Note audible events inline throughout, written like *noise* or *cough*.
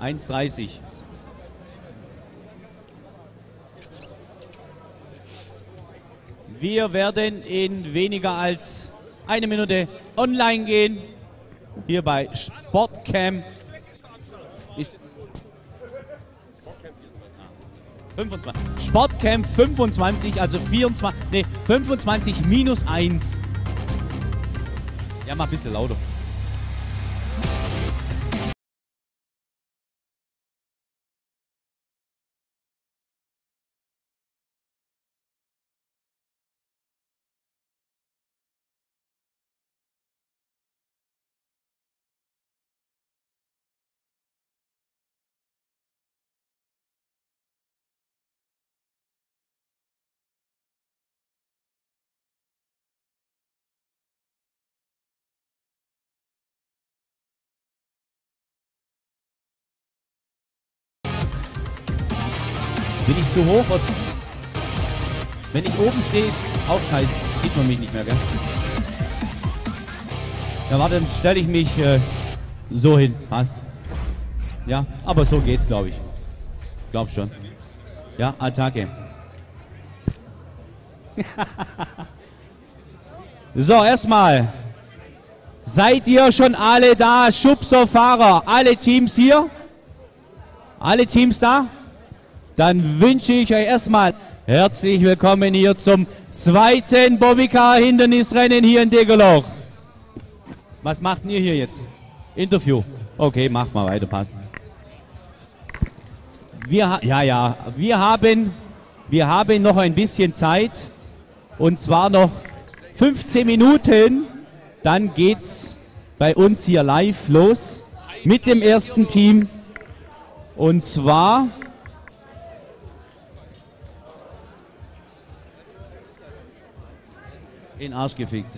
1,30. Wir werden in weniger als eine Minute online gehen. Hier bei Sportcam. Ich 25. Sportcamp 25, also 24, nee, 25 minus 1. Ja, mach ein bisschen lauter. Zu hoch? Oder? Wenn ich oben stehe, ist auch scheiße. Sieht man mich nicht mehr, gell? Ja, warte, dann stelle ich mich äh, so hin. Passt. Ja, aber so geht's, glaube ich. Glaub schon. Ja, Attacke. *laughs* so, erstmal. Seid ihr schon alle da? Schubser-Fahrer. Alle Teams hier? Alle Teams da? Dann wünsche ich euch erstmal herzlich willkommen hier zum zweiten Bobbycar-Hindernisrennen hier in Degerloch. Was macht ihr hier jetzt? Interview. Okay, macht mal weiter, passt. Wir, ja, ja, wir haben, wir haben noch ein bisschen Zeit und zwar noch 15 Minuten. Dann geht's bei uns hier live los mit dem ersten Team und zwar in Arsch gefickt.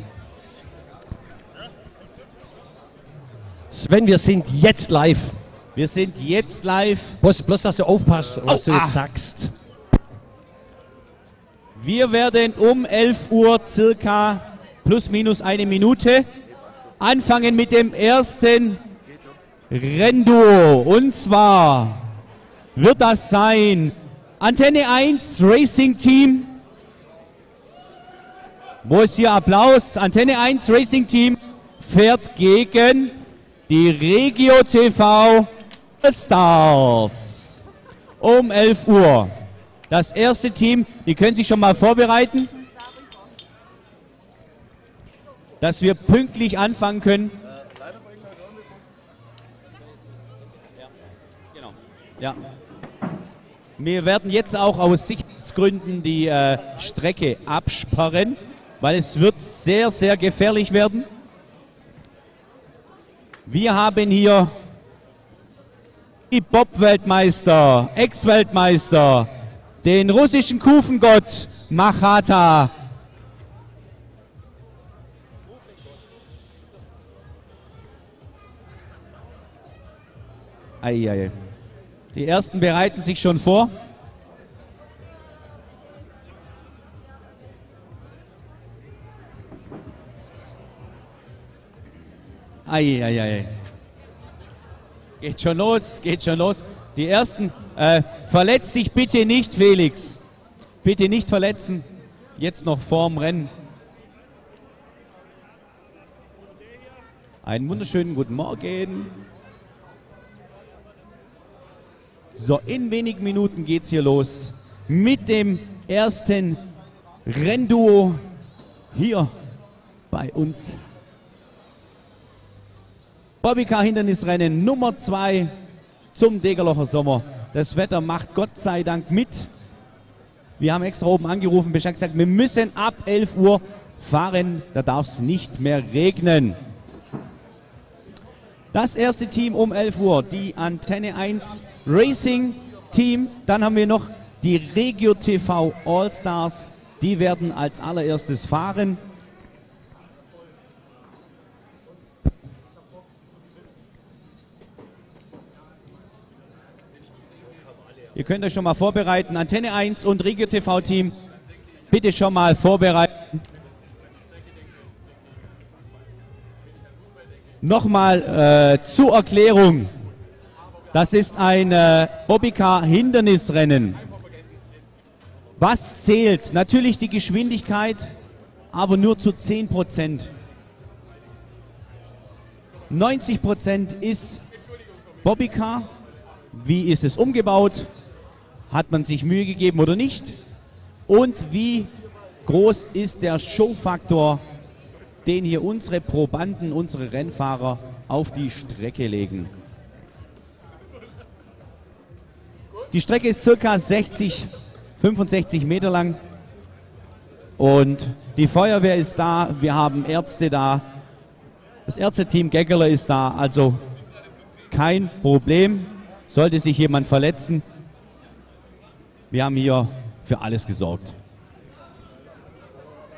Sven, wir sind jetzt live. Wir sind jetzt live. Bloß, bloß dass du aufpasst, was Au, du ah. jetzt sagst. Wir werden um 11 Uhr circa plus minus eine Minute anfangen mit dem ersten Rennduo. Und zwar wird das sein Antenne 1 Racing Team. Wo ist hier Applaus? Antenne 1 Racing Team fährt gegen die Regio TV Stars um 11 Uhr. Das erste Team, die können sich schon mal vorbereiten, dass wir pünktlich anfangen können. Genau. Ja. Wir werden jetzt auch aus Sicherheitsgründen die äh, Strecke absperren, weil es wird sehr, sehr gefährlich werden. Wir haben hier die Bob-Weltmeister, Ex-Weltmeister, den russischen Kufengott Machata. Eieiei. Die ersten bereiten sich schon vor. Eieiei. Geht schon los, geht schon los. Die ersten, äh, verletz dich bitte nicht, Felix. Bitte nicht verletzen. Jetzt noch vorm Rennen. Einen wunderschönen guten Morgen. So, in wenigen Minuten geht's hier los mit dem ersten Rennduo hier bei uns. Bobbycar Hindernisrennen Nummer 2 zum Degerlocher Sommer. Das Wetter macht Gott sei Dank mit. Wir haben extra oben angerufen, Bescheid gesagt, wir müssen ab 11 Uhr fahren, da darf es nicht mehr regnen. Das erste Team um 11 Uhr, die Antenne 1 Racing Team. Dann haben wir noch die Regio TV All-Stars. Die werden als allererstes fahren. Ihr könnt euch schon mal vorbereiten. Antenne 1 und Regio TV Team, bitte schon mal vorbereiten. Nochmal äh, zur Erklärung. Das ist ein äh, Bobbycar-Hindernisrennen. Was zählt? Natürlich die Geschwindigkeit, aber nur zu 10 Prozent. 90 Prozent ist Bobbycar. Wie ist es umgebaut? Hat man sich Mühe gegeben oder nicht? Und wie groß ist der Showfaktor, den hier unsere Probanden, unsere Rennfahrer auf die Strecke legen? Die Strecke ist circa 60, 65 Meter lang. Und die Feuerwehr ist da, wir haben Ärzte da, das Ärzteteam Geggeler ist da, also kein Problem, sollte sich jemand verletzen. Wir haben hier für alles gesorgt.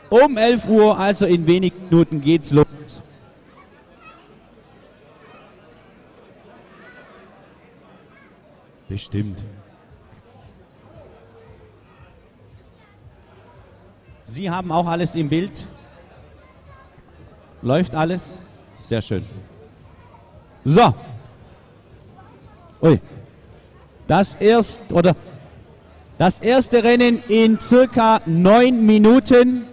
Um 11 Uhr, also in wenigen Minuten, geht's los. Bestimmt. Sie haben auch alles im Bild. Läuft alles? Sehr schön. So. Ui. Das erst oder das erste Rennen in circa neun Minuten.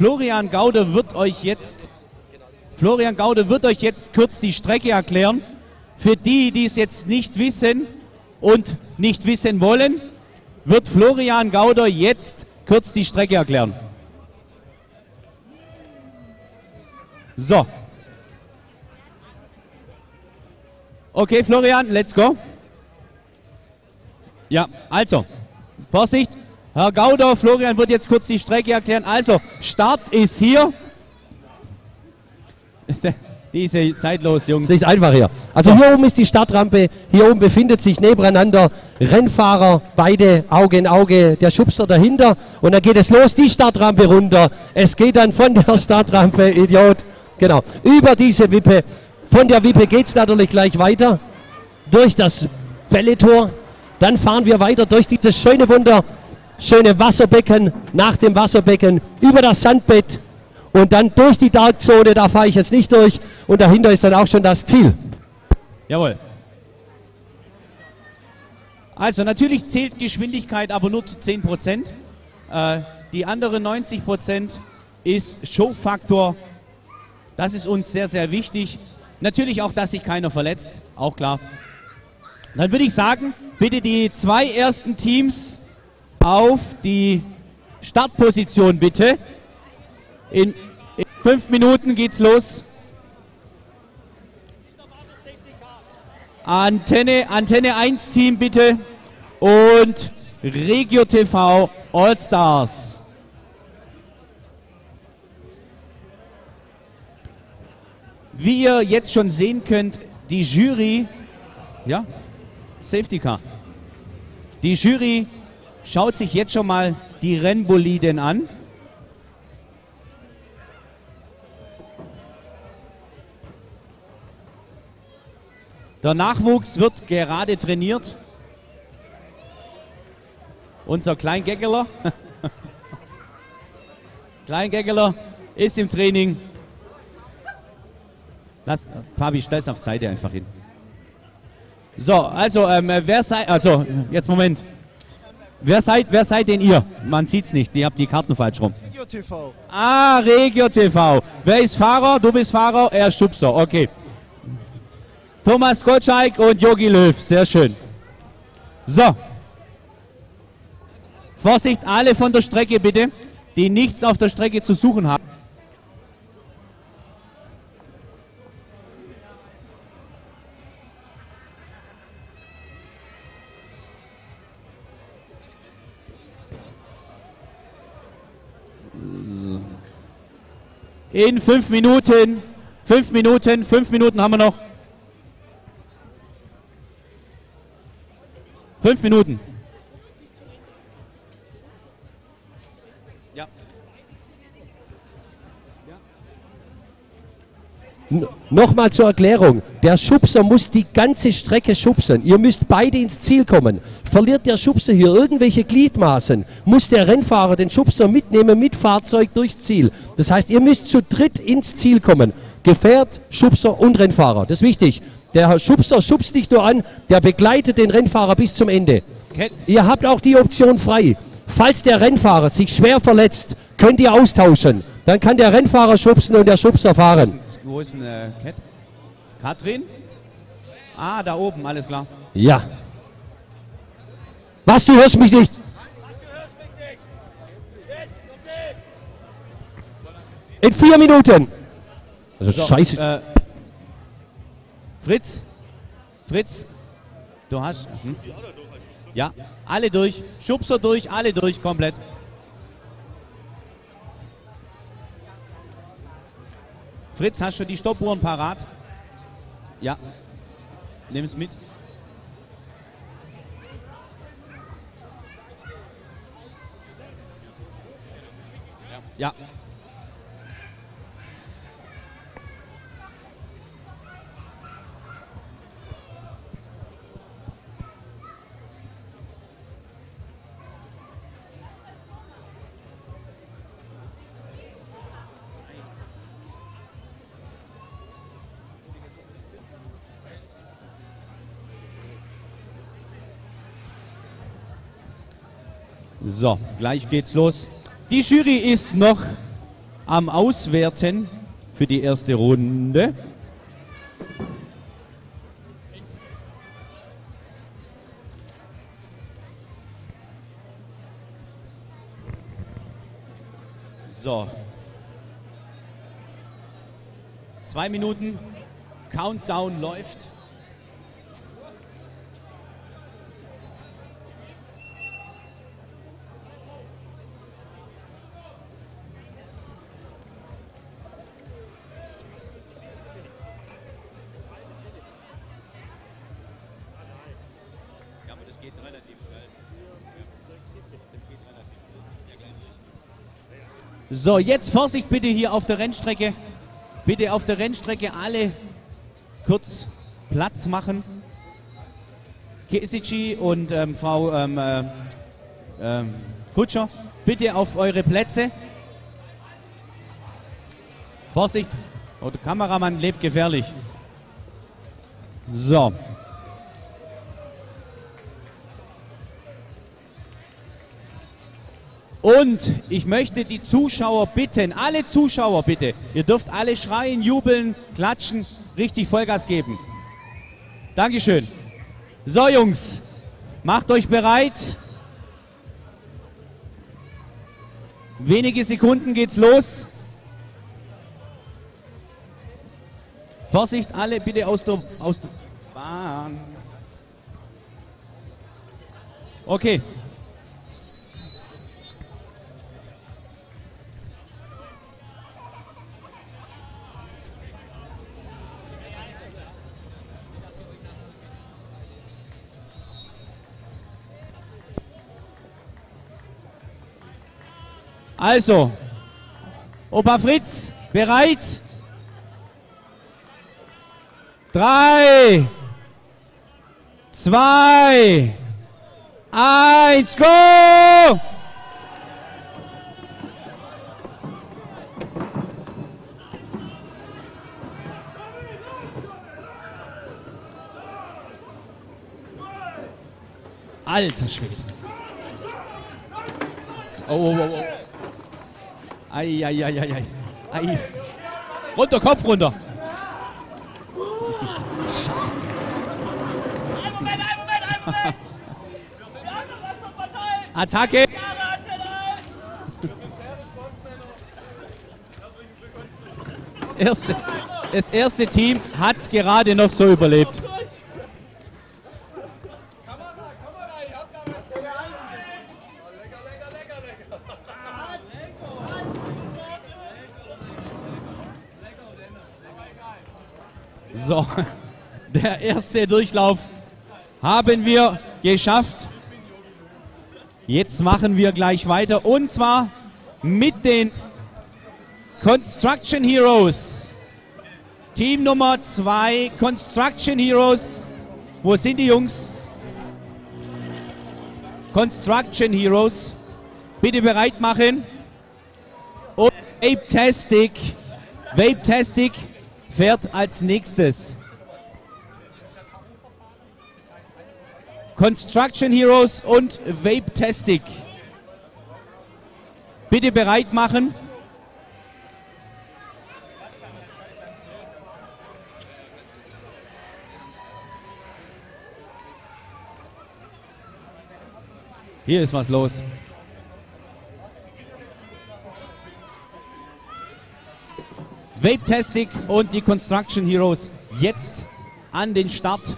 Florian Gaude wird euch jetzt Florian Gaude wird euch jetzt kurz die Strecke erklären. Für die, die es jetzt nicht wissen und nicht wissen wollen, wird Florian Gauder jetzt kurz die Strecke erklären. So. Okay, Florian, let's go. Ja, also, Vorsicht, Herr Gauder, Florian wird jetzt kurz die Strecke erklären. Also, Start ist hier. *laughs* Diese zeitlos, Jungs. Das ist einfach hier. Also hier oben ist die Startrampe, hier oben befindet sich nebeneinander Rennfahrer, beide Auge in Auge, der Schubser dahinter und dann geht es los, die Startrampe runter. Es geht dann von der Startrampe, Idiot, genau, über diese Wippe. Von der Wippe geht es natürlich gleich weiter, durch das Bälletor. Dann fahren wir weiter durch dieses schöne Wunder schöne Wasserbecken, nach dem Wasserbecken über das Sandbett und dann durch die Darkzone, da fahre ich jetzt nicht durch und dahinter ist dann auch schon das Ziel. Jawohl. Also natürlich zählt Geschwindigkeit aber nur zu 10 Prozent. Äh, die anderen 90 Prozent ist Showfaktor. Das ist uns sehr, sehr wichtig. Natürlich auch, dass sich keiner verletzt, auch klar. Dann würde ich sagen, bitte die zwei ersten Teams auf die Startposition bitte. In, in fünf Minuten geht's los. Antenne, Antenne 1 Team bitte und Regio TV All Stars. Wie ihr jetzt schon sehen könnt, die Jury, ja, Safety Car. Die Jury schaut sich jetzt schon mal die Rennboliden an. Der Nachwuchs wird gerade trainiert. Unser Kleingäckeler. *laughs* Kleingäckeler ist im Training. Lass, Fabi, stell's auf Seite einfach hin. So, also, ähm, wer sei, also, jetzt Moment. Wer seid, wer seid denn ihr? Man sieht's nicht, ihr habt die Karten falsch rum. Regio TV. Ah, Regio TV. Wer ist Fahrer? Du bist Fahrer, er ist Schubser. Okay. Thomas Gottschalk und Jogi Löw. Sehr schön. So. Vorsicht, alle von der Strecke bitte, die nichts auf der Strecke zu suchen haben. In fünf Minuten, fünf Minuten, fünf Minuten haben wir noch. Fünf Minuten. Nochmal zur Erklärung. Der Schubser muss die ganze Strecke schubsen. Ihr müsst beide ins Ziel kommen. Verliert der Schubser hier irgendwelche Gliedmaßen, muss der Rennfahrer den Schubser mitnehmen mit Fahrzeug durchs Ziel. Das heißt, ihr müsst zu dritt ins Ziel kommen. Gefährt, Schubser und Rennfahrer. Das ist wichtig. Der Schubser schubst nicht nur an, der begleitet den Rennfahrer bis zum Ende. Ihr habt auch die Option frei. Falls der Rennfahrer sich schwer verletzt, könnt ihr austauschen. Dann kann der Rennfahrer schubsen und der Schubser fahren. Wo ist denn äh, Kat? Katrin? Ah, da oben, alles klar. Ja. Was, du hörst mich nicht? In vier Minuten. Also So, scheiße. Äh, Fritz? Fritz? Du hast. Hm? Ja, alle durch. Schubser durch, alle durch, komplett. Fritz, hast du die Stoppuhren parat? Ja. Nimm's mit. Ja. So, gleich geht's los. Die Jury ist noch am Auswerten für die erste Runde. So. Zwei Minuten. Countdown läuft. So, jetzt Vorsicht bitte hier auf der Rennstrecke. Bitte auf der Rennstrecke alle kurz Platz machen. Kesici und ähm, Frau ähm, äh, ähm, Kutscher, bitte auf eure Plätze. Vorsicht, oh, der Kameramann lebt gefährlich. So. Und ich möchte die Zuschauer bitten, alle Zuschauer bitte, ihr dürft alle schreien, jubeln, klatschen, richtig Vollgas geben. Dankeschön. So Jungs, macht euch bereit. Wenige Sekunden geht's los. Vorsicht, alle bitte aus der, aus der Bahn. Okay. Also, Opa Fritz, bereit? Drei, zwei, eins, go! Alter Schwede. Oh, oh, oh, oh. Eieieiei. Ei. Runter, Kopf runter. Scheiße. Ein Moment, ein Moment, ein Moment. Attacke. Das erste, das erste Team hat es gerade noch so überlebt. Der erste Durchlauf haben wir geschafft. Jetzt machen wir gleich weiter und zwar mit den Construction Heroes. Team Nummer 2, Construction Heroes. Wo sind die Jungs? Construction Heroes. Bitte bereit machen. Und Vape Tastic. Vape Tastic fährt als nächstes. Construction Heroes und Vape Tastic. Bitte bereit machen. Hier ist was los. Vape Tastic und die Construction Heroes jetzt an den Start.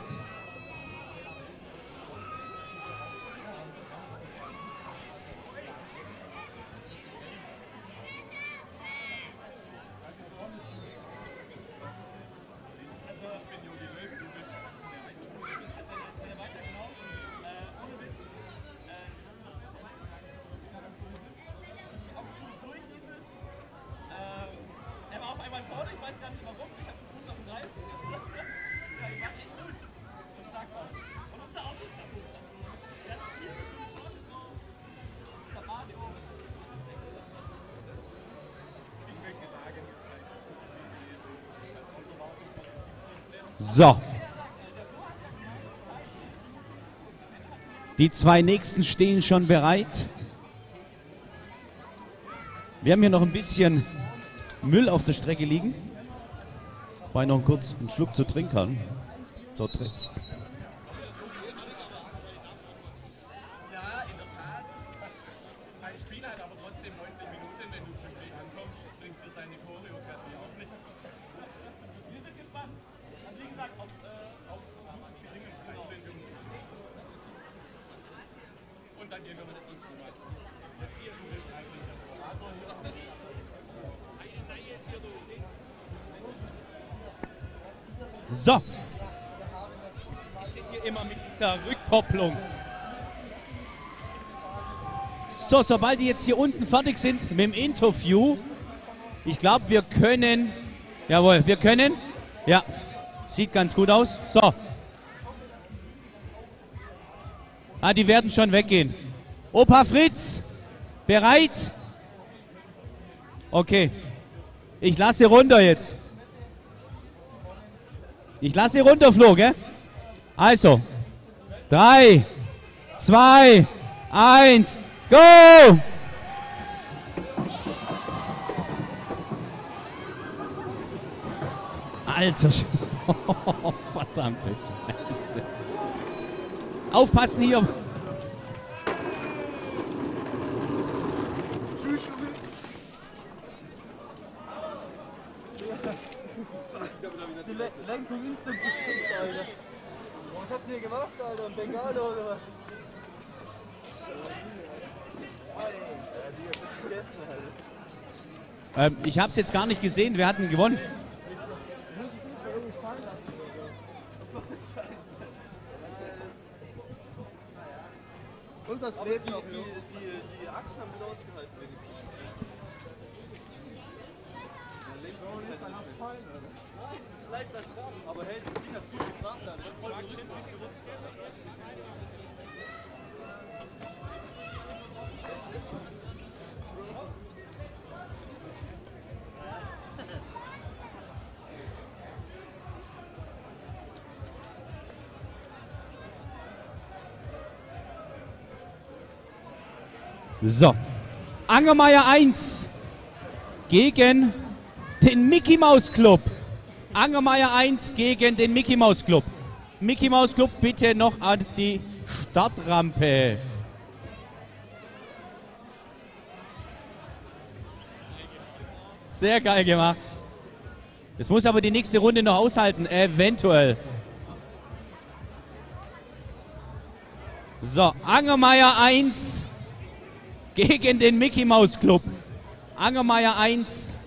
So. Die zwei nächsten stehen schon bereit. Wir haben hier noch ein bisschen Müll auf der Strecke liegen. Bei noch kurz einen Schluck zu trinken. So, trink. ja, Rückkopplung? So, sobald die jetzt hier unten fertig sind mit dem Interview, ich glaube, wir können. Jawohl, wir können. Ja, sieht ganz gut aus. So. Ah, die werden schon weggehen. Opa Fritz, bereit? Okay. Ich lasse runter jetzt. Ich lasse runter, Flo, gell? Also, drei, zwei, eins, go! Alter, Sch- *laughs* verdammte Scheiße. Aufpassen hier. Die Lenkung instant. Ihr gemacht, Alter? Ein Bengalo oder was? Ähm, ich habe es jetzt gar nicht gesehen. Wir hatten gewonnen. Du musst es nicht mal irgendwie fallen lassen oder so. Unser Slave, die, die, die, die Achsen haben gut ausgehalten, wenigstens. Der Lenkung ist ein fallen, oder? Nein, es bleibt da So. Angermeier 1 gegen den Mickey Mouse Club. Angermeier 1 gegen den Mickey Mouse Club. Mickey Mouse Club bitte noch an die Startrampe. Sehr geil gemacht. Es muss aber die nächste Runde noch aushalten, eventuell. So, Angermeier 1 gegen den Mickey Mouse Club. Angermeier 1.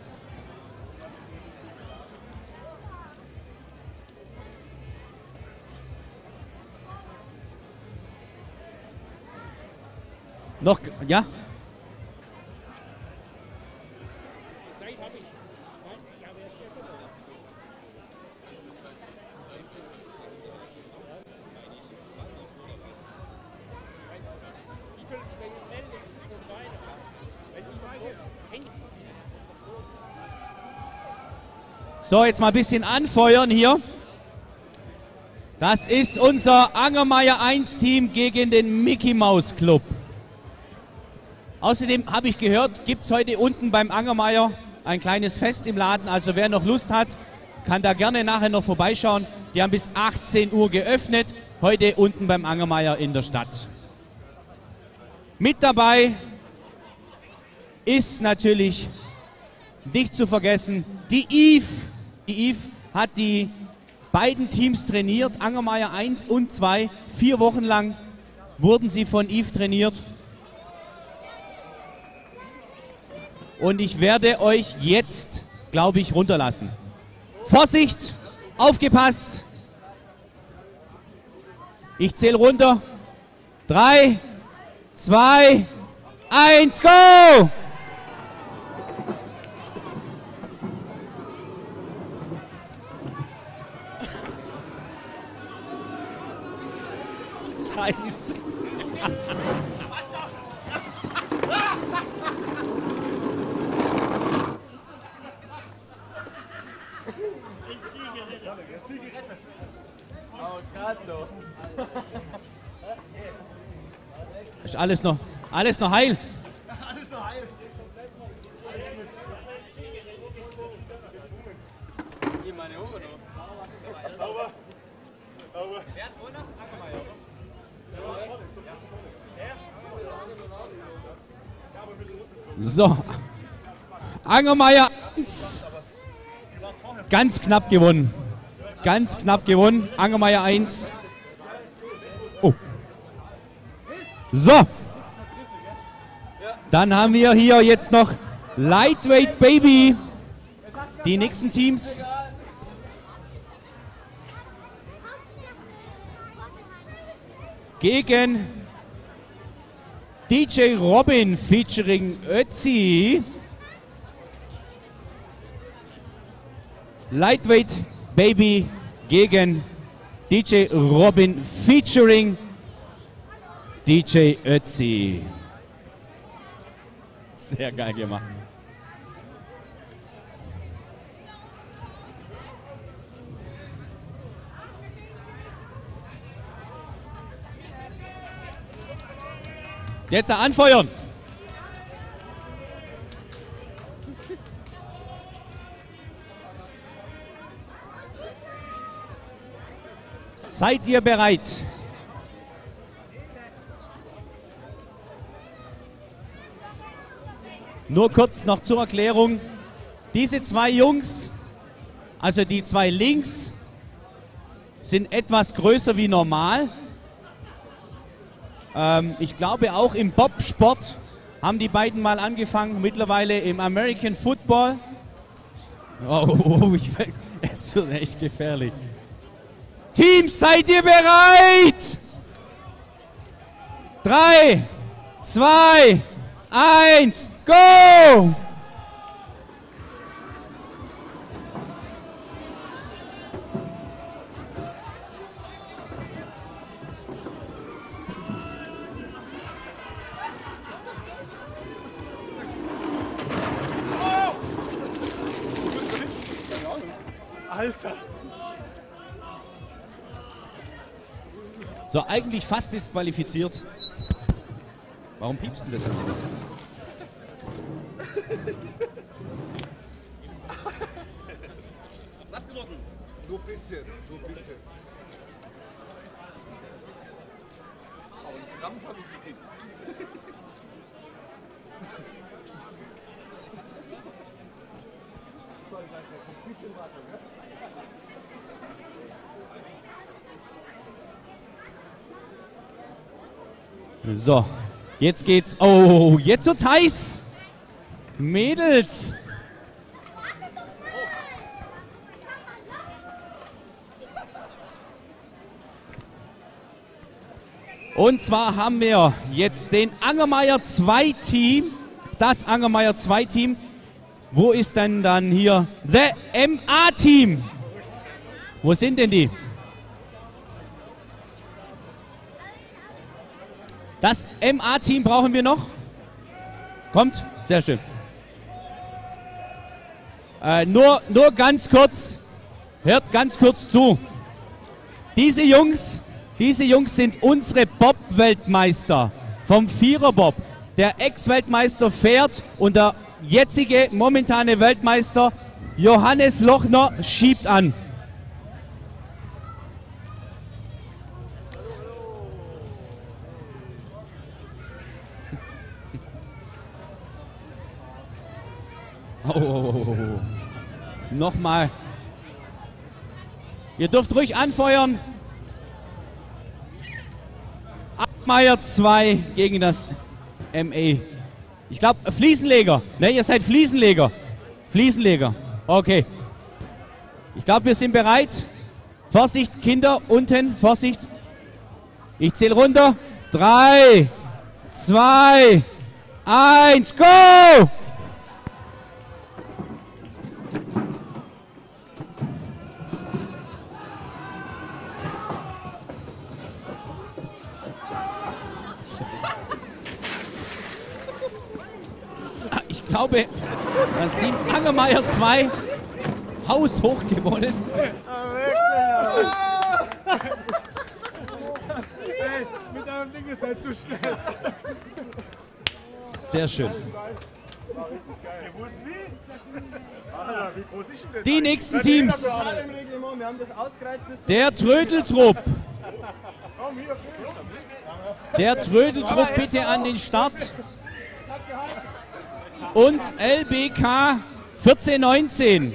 Noch, ja? So, jetzt mal ein bisschen anfeuern hier. Das ist unser Angermeier 1 Team gegen den Mickey Mouse Club. Außerdem habe ich gehört, gibt es heute unten beim Angermeier ein kleines Fest im Laden. Also wer noch Lust hat, kann da gerne nachher noch vorbeischauen. Die haben bis 18 Uhr geöffnet, heute unten beim Angermeier in der Stadt. Mit dabei ist natürlich nicht zu vergessen die Eve. Eve hat die beiden Teams trainiert, Angermeier 1 und 2. Vier Wochen lang wurden sie von Eve trainiert. Und ich werde euch jetzt, glaube ich, runterlassen. Vorsicht, aufgepasst. Ich zähle runter. Drei, zwei, eins, go! Scheiße. Ist alles noch, alles noch heil. So. Angermeier 1. Ganz knapp gewonnen. Ganz knapp gewonnen. Angermeier 1. Oh. So. Dann haben wir hier jetzt noch Lightweight Baby. Die nächsten Teams. Gegen DJ Robin featuring Ötzi. Lightweight Baby gegen DJ Robin featuring DJ Ötzi. Sehr geil gemacht. Jetzt anfeuern. Seid ihr bereit? Nur kurz noch zur Erklärung. Diese zwei Jungs, also die zwei links, sind etwas größer wie normal. Ähm, ich glaube auch im Bobsport haben die beiden mal angefangen, mittlerweile im American Football. Oh, oh, oh ich, *laughs* es wird echt gefährlich. Teams, seid ihr bereit? Drei, zwei, eins, go! Alter! So, eigentlich fast disqualifiziert. Warum piepst denn das so? Was geworden? Nur ein bisschen, so ein bisschen. Aber einen Krampf habe ich So, jetzt geht's. Oh, jetzt wird's heiß. Mädels. Und zwar haben wir jetzt den Angermeier 2 Team. Das Angermeier 2 Team. Wo ist denn dann hier The MA Team? Wo sind denn die? Das MA-Team brauchen wir noch. Kommt, sehr schön. Äh, nur, nur ganz kurz, hört ganz kurz zu. Diese Jungs, diese Jungs sind unsere Bob-Weltmeister vom Vierer-Bob. Der Ex-Weltmeister fährt und der jetzige momentane Weltmeister Johannes Lochner schiebt an. Oh, oh, oh, oh. Nochmal. Ihr dürft ruhig anfeuern. Abmeier 2 gegen das ME. Ich glaube, Fliesenleger. Ne, ihr seid Fliesenleger. Fliesenleger. Okay. Ich glaube, wir sind bereit. Vorsicht, Kinder, unten. Vorsicht. Ich zähle runter. Drei, zwei, eins, go! Ich glaube, das Team Angermeier 2 haushoch gewonnen. Hey, mit eurem Ding ist halt zu schnell. Sehr schön. Die nächsten Teams. Der Trödeltrupp. Der Trödeltrupp bitte an den Start. Und LBK 1419.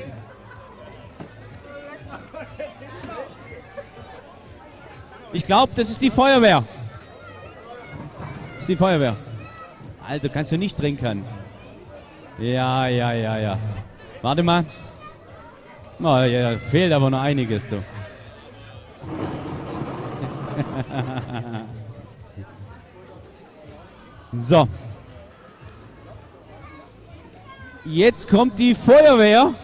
Ich glaube, das ist die Feuerwehr. Das ist die Feuerwehr. Alter, kannst du nicht trinken. Ja, ja, ja, ja. Warte mal. Oh, ja, ja, fehlt aber noch einiges, du. *laughs* So. Jetzt kommt die Feuerwehr.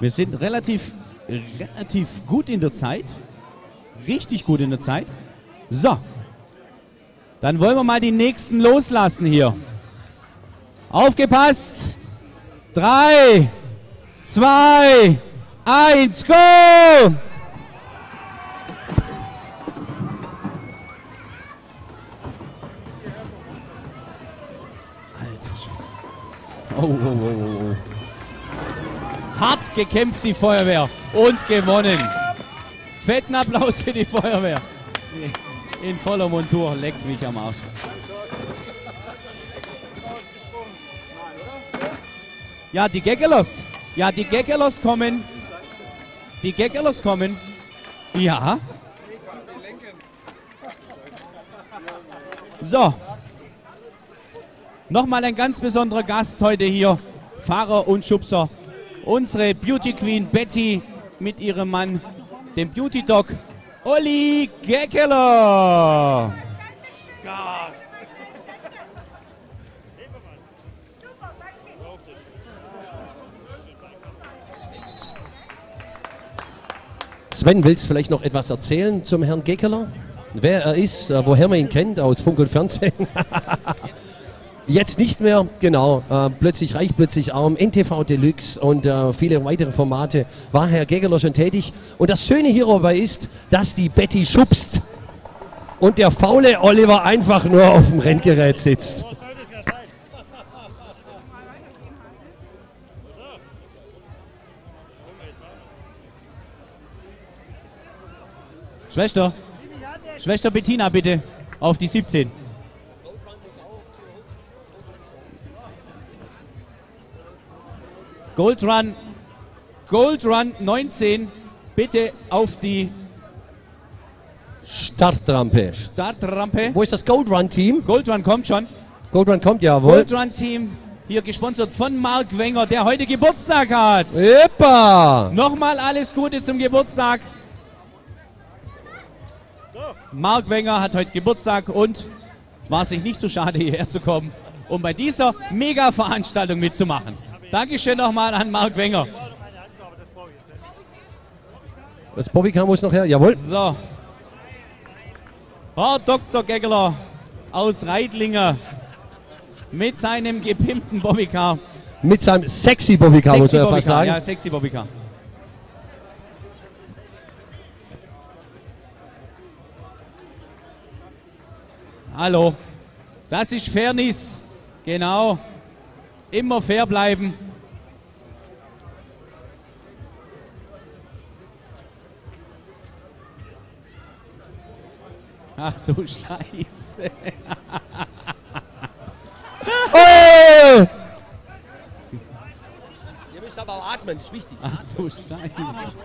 Wir sind relativ, relativ gut in der Zeit. Richtig gut in der Zeit. So. Dann wollen wir mal die nächsten loslassen hier. Aufgepasst. Drei, zwei, eins, go! Alter. Oh, oh, oh, oh, oh. Hart gekämpft die Feuerwehr und gewonnen. Fetten Applaus für die Feuerwehr. In voller Montur, leckt mich am Arsch. Ja, die Geckelers. Ja, die Geckelers kommen. Die Geckelers kommen. Ja. So. Nochmal ein ganz besonderer Gast heute hier. Fahrer und Schubser. Unsere Beauty Queen Betty mit ihrem Mann, dem Beauty Dog Olli Geckeler. Gas. Sven, willst du vielleicht noch etwas erzählen zum Herrn Geckeler? Wer er ist, äh, woher man ihn kennt, aus Funk und Fernsehen? *laughs* Jetzt nicht mehr, genau. Äh, plötzlich reich, plötzlich arm, NTV Deluxe und äh, viele weitere Formate war Herr Gegerler schon tätig. Und das Schöne hierbei ist, dass die Betty schubst und der faule Oliver einfach nur auf dem Renngerät sitzt. Schwester, Schwester Bettina bitte, auf die 17. Gold Run. Gold Run 19. Bitte auf die Startrampe. Startrampe. Wo ist das Gold Run Team? Gold Run kommt schon. Gold Run kommt, jawohl. Gold Run Team. Hier gesponsert von Mark Wenger, der heute Geburtstag hat. Epa! Nochmal alles Gute zum Geburtstag. Mark Wenger hat heute Geburtstag und war sich nicht zu schade, hierher zu kommen, um bei dieser Mega-Veranstaltung mitzumachen. Dankeschön nochmal an Mark Wenger. Das Bobbycar muss noch her, jawohl. So. Herr Dr. Geggeler aus Reidlinger mit seinem gepimpten Bobbycar. Mit seinem sexy Bobbycar, muss man ja fast sagen. ja, sexy Bobbycar. Hallo. Das ist Fairness. Genau. Immer fair bleiben. Ach du Scheiße. *laughs* Oh! Ihr müsst aber auch atmen, das ist wichtig. Ach du Scheiße.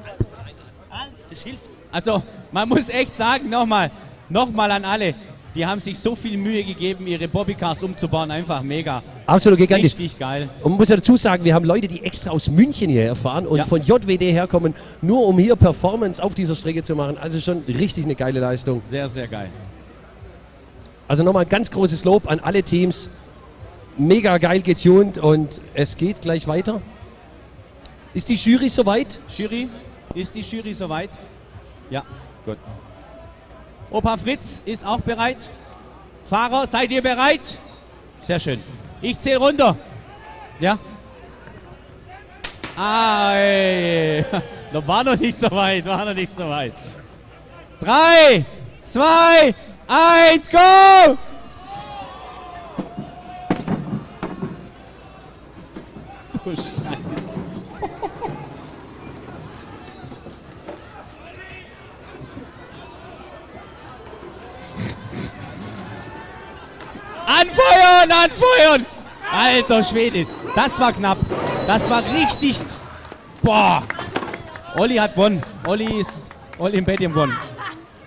Das hilft. Also, man muss echt sagen, nochmal, nochmal an alle, die haben sich so viel Mühe gegeben, ihre Bobbycars umzubauen, einfach mega. Absolut gigantisch. Richtig geil. Und man muss ja dazu sagen, wir haben Leute, die extra aus München hierher fahren und Ja. von JWD herkommen, nur um hier Performance auf dieser Strecke zu machen. Also schon richtig eine geile Leistung. Sehr, sehr geil. Also nochmal ganz großes Lob an alle Teams. Mega geil getuned und es geht gleich weiter. Ist die Jury soweit? Jury, ist die Jury soweit? Ja, gut. Opa Fritz ist auch bereit. Fahrer, seid ihr bereit? Sehr schön. Ich zähle runter. Ja? Ah, ey. Da war noch nicht so weit, war noch nicht so weit. Drei, zwei, eins, go! Du Scheiße. *laughs* Anfeuern, anfeuern! Alter Schwede, das war knapp. Das war richtig. Boah. Olli hat gewonnen. Olli ist. Olli im Bett gewonnen.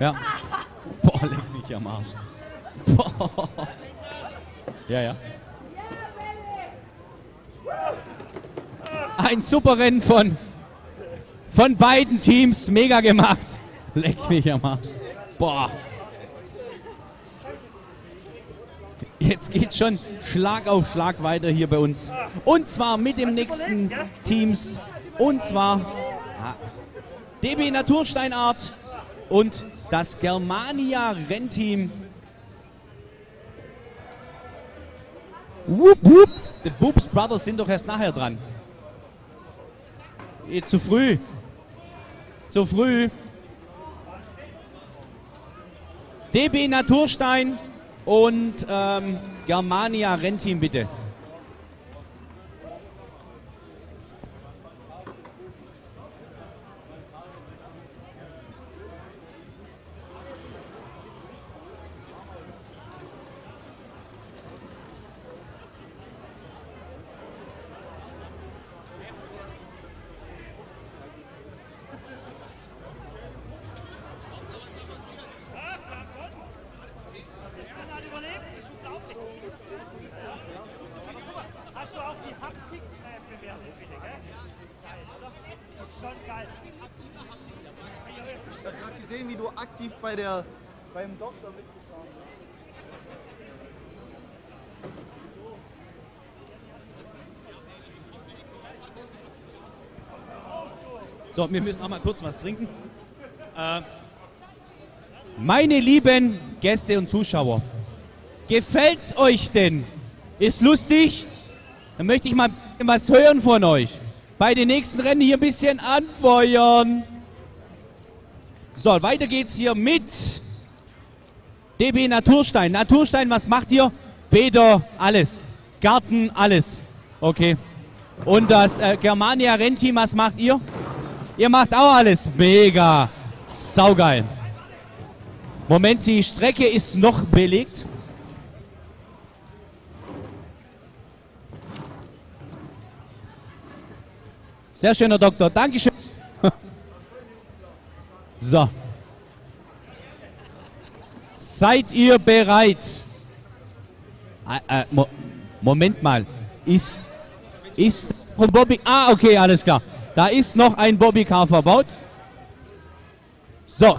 Ja. Boah, leck mich am Arsch. Boah. Ja, ja. Ein super Rennen von, von beiden Teams. Mega gemacht. Leck mich am Arsch. Boah. Jetzt geht schon Schlag auf Schlag weiter hier bei uns. Und zwar mit dem nächsten Teams. Und zwar ah, DB Natursteinart und das Germania Rennteam. Wupp, wupp. Die Boobs Brothers sind doch erst nachher dran. Zu früh. Zu früh. DB Naturstein und ähm, Germania Rennteam bitte. hat überlebt, das ist unglaublich. Hast du auch die Haptik äh, bewertet, bitte, gell? Geil, oder? Das ist schon geil. Ich habe gerade gesehen, wie du aktiv bei der, beim Doktor mitgefahren bist. So, wir müssen auch mal kurz was trinken. Äh, meine lieben Gäste und Zuschauer, gefällt's euch denn? Ist lustig? Dann möchte ich mal was hören von euch. Bei den nächsten Rennen hier ein bisschen anfeuern. So, weiter geht's hier mit DB Naturstein. Naturstein, was macht ihr? Bäder, alles. Garten, alles. Okay. Und das äh, Germania Rennteam, was macht ihr? Ihr macht auch alles. Mega. Saugeil. Moment, die Strecke ist noch belegt. Sehr schöner Doktor, Dankeschön. *laughs* So. Seid ihr bereit? Äh, äh, Mo Moment mal. Ist, ist Bobby. Ah, okay, alles klar. Da ist noch ein Bobbycar verbaut. So.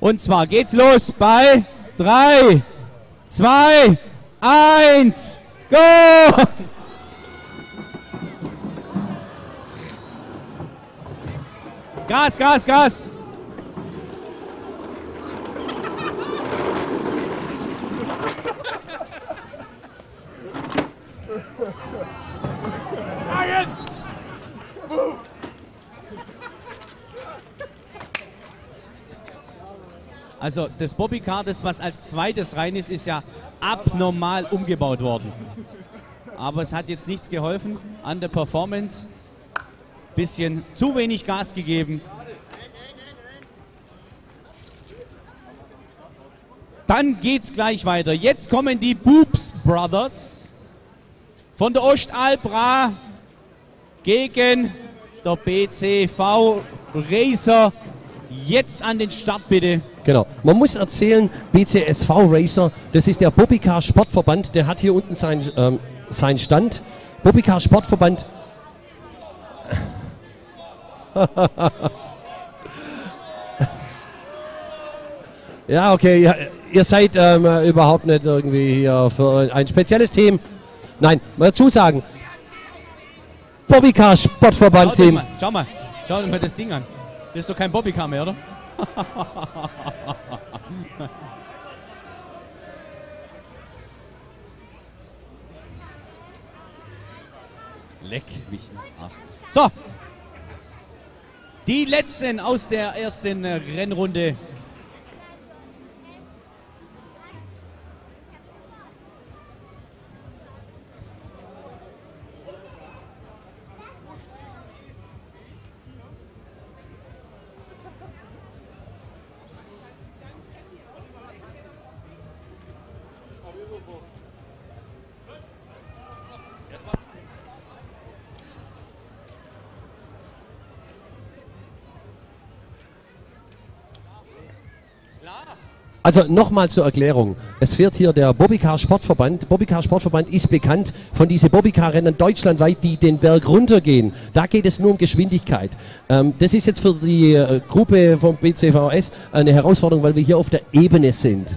Und zwar geht's los bei 3, 2, 1, go! Gas, Gas, Gas! Also das Bobbycar, das was als zweites rein ist, ist ja abnormal umgebaut worden. Aber es hat jetzt nichts geholfen an der Performance. Bisschen zu wenig Gas gegeben. Dann geht's gleich weiter. Jetzt kommen die Boobs Brothers von der Ostalb Ra gegen der BCV Racer. Jetzt an den Start bitte. Genau. Man muss erzählen, BCSV Racer, das ist der Bobbycar Sportverband, der hat hier unten seinen ähm, sein Stand. Bobbycar Sportverband. *laughs* ja, okay, ja, ihr seid ähm, überhaupt nicht irgendwie hier für ein spezielles Team. Nein, mal zusagen. Bobbycar Sportverband Team. schau mal, schau dir mal das Ding an. Das ist doch kein Bobbycar mehr, oder? *laughs* Leck mich. So. Die letzten aus der ersten äh, Rennrunde. Also nochmal zur Erklärung. Es fährt hier der Bobbycar Sportverband. Bobbycar Sportverband ist bekannt von diesen Bobbycar-Rennen deutschlandweit, die den Berg runtergehen. Da geht es nur um Geschwindigkeit. Ähm, das ist jetzt für die äh, Gruppe vom BCVS eine Herausforderung, weil wir hier auf der Ebene sind.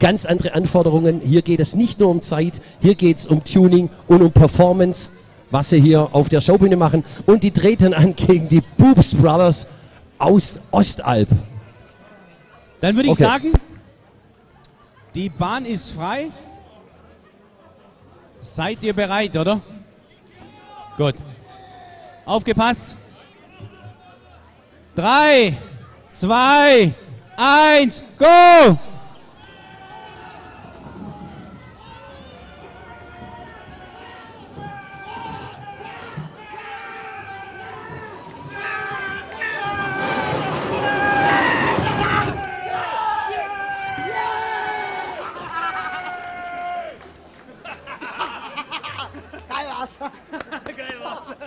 Ganz andere Anforderungen. Hier geht es nicht nur um Zeit, hier geht es um Tuning und um Performance, was sie hier auf der Showbühne machen. Und die treten an gegen die Boobs Brothers aus Ostalb. Dann würde ich Okay. sagen, die Bahn ist frei. Seid ihr bereit, oder? Gut. Aufgepasst. Drei, zwei, eins, go!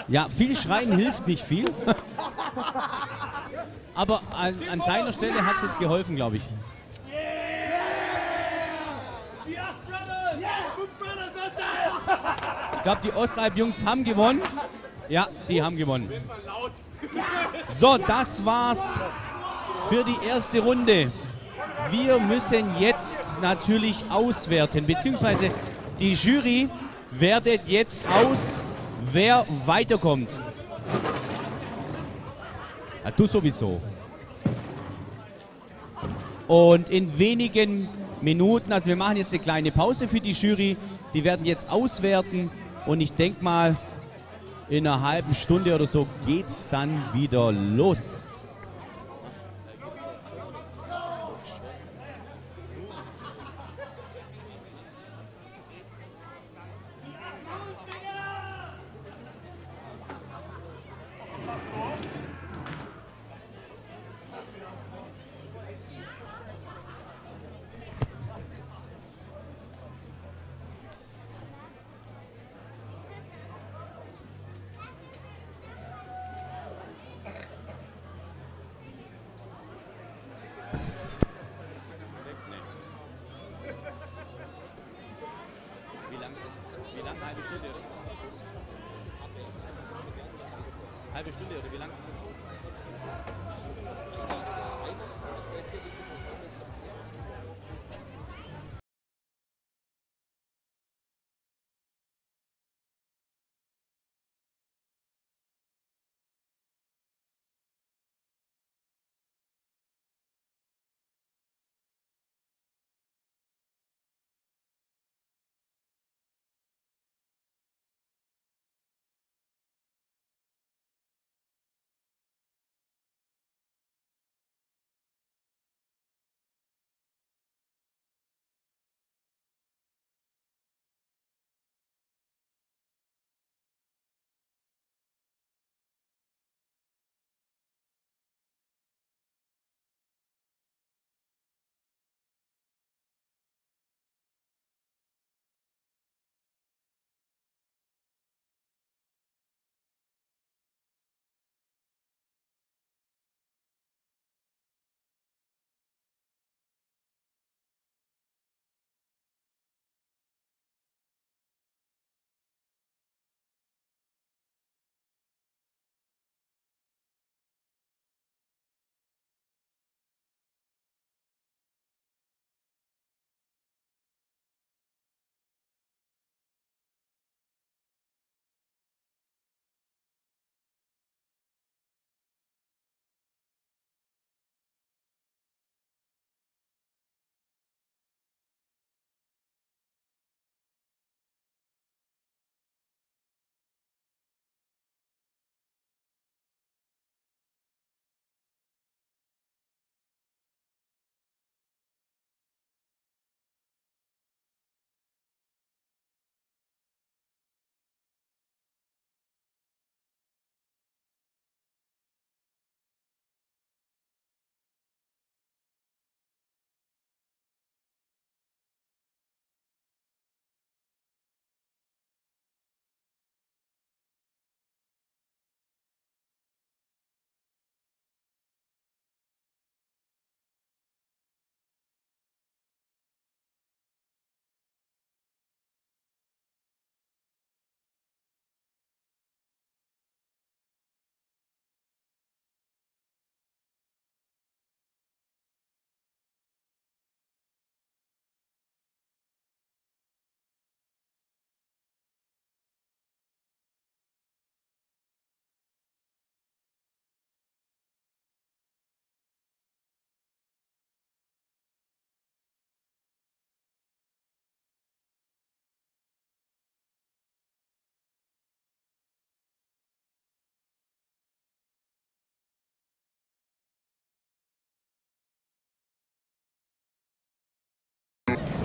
Ja, viel Schreien hilft nicht viel. Aber an, an seiner Stelle hat es jetzt geholfen, glaube ich. Ich glaube, die Ostalb-Jungs haben gewonnen. Ja, die haben gewonnen. So, das war's für die erste Runde. Wir müssen jetzt natürlich auswerten, beziehungsweise die Jury wertet jetzt aus, wer weiterkommt. Ja, du sowieso. Und in wenigen Minuten, also wir machen jetzt eine kleine Pause für die Jury, die werden jetzt auswerten und ich denke mal, in einer halben Stunde oder so geht's dann wieder los.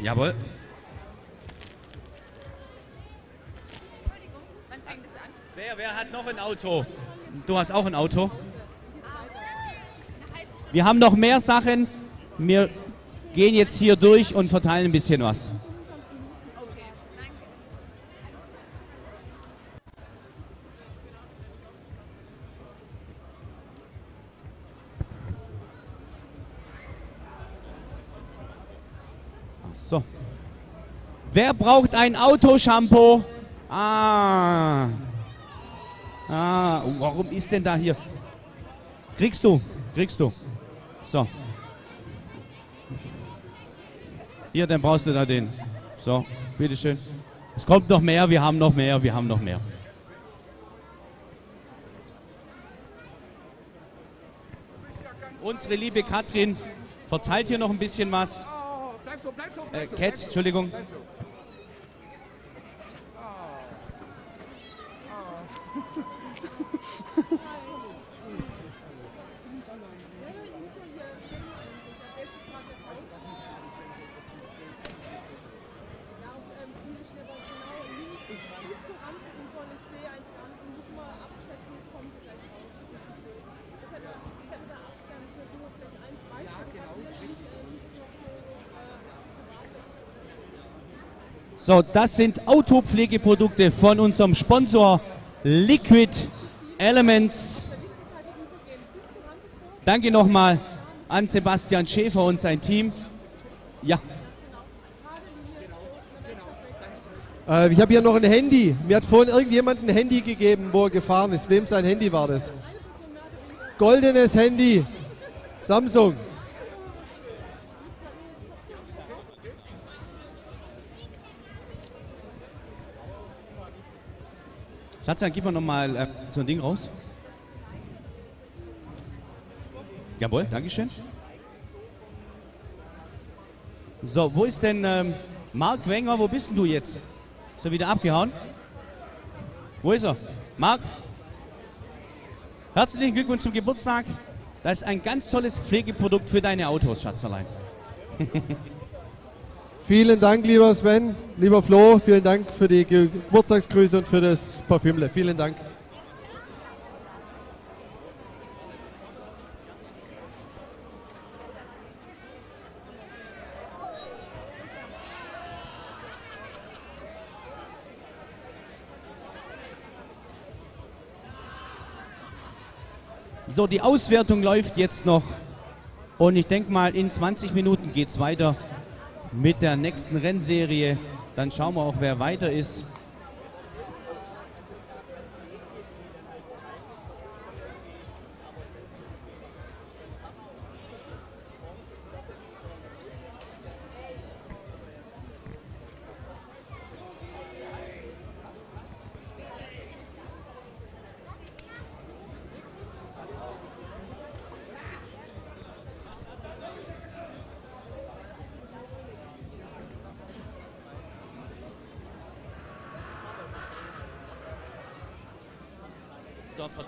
Jawohl. Wer, wer hat noch ein Auto? Du hast auch ein Auto. Wir haben noch mehr Sachen. Wir gehen jetzt hier durch und verteilen ein bisschen was. So. Wer braucht ein Autoshampoo? Ah. Ah, warum ist denn da hier? Kriegst du, kriegst du. So. Hier, dann brauchst du da den. So, bitteschön. Es kommt noch mehr, wir haben noch mehr, wir haben noch mehr. Unsere liebe Katrin verteilt hier noch ein bisschen was. Oh, bleib so, bleib so, Äh, so. Cat, Entschuldigung. So. Das sind Autopflegeprodukte von unserem Sponsor Liquid Elements. Danke nochmal an Sebastian Schäfer und sein Team. Ja. Äh, ich habe hier noch ein Handy. Mir hat vorhin irgendjemand ein Handy gegeben, wo er gefahren ist. Wem sein Handy war das? Goldenes Handy. Samsung. Dann gib mir nochmal äh, so ein Ding raus. Jawohl, Dankeschön. So, wo ist denn ähm, Marc Wenger? Wo bist denn du jetzt? Ist er wieder abgehauen? Wo ist er? Marc? Herzlichen Glückwunsch zum Geburtstag. Das ist ein ganz tolles Pflegeprodukt für deine Autos, Schatzerlein. *laughs* Vielen Dank, lieber Sven, lieber Flo. Vielen Dank für die Geburtstagsgrüße und für das Parfümle. Vielen Dank. So, die Auswertung läuft jetzt noch. Und ich denke mal, in 20 Minuten geht es weiter mit der nächsten Rennserie. Dann schauen wir auch, wer weiter ist.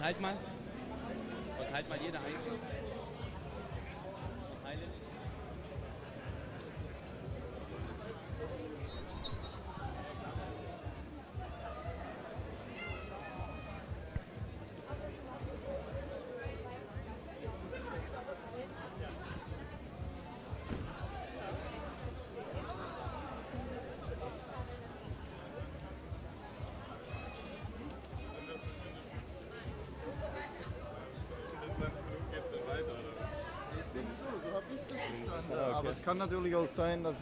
Verteilt mal. Verteilt mal jeder eins. Es kann natürlich auch sein, dass.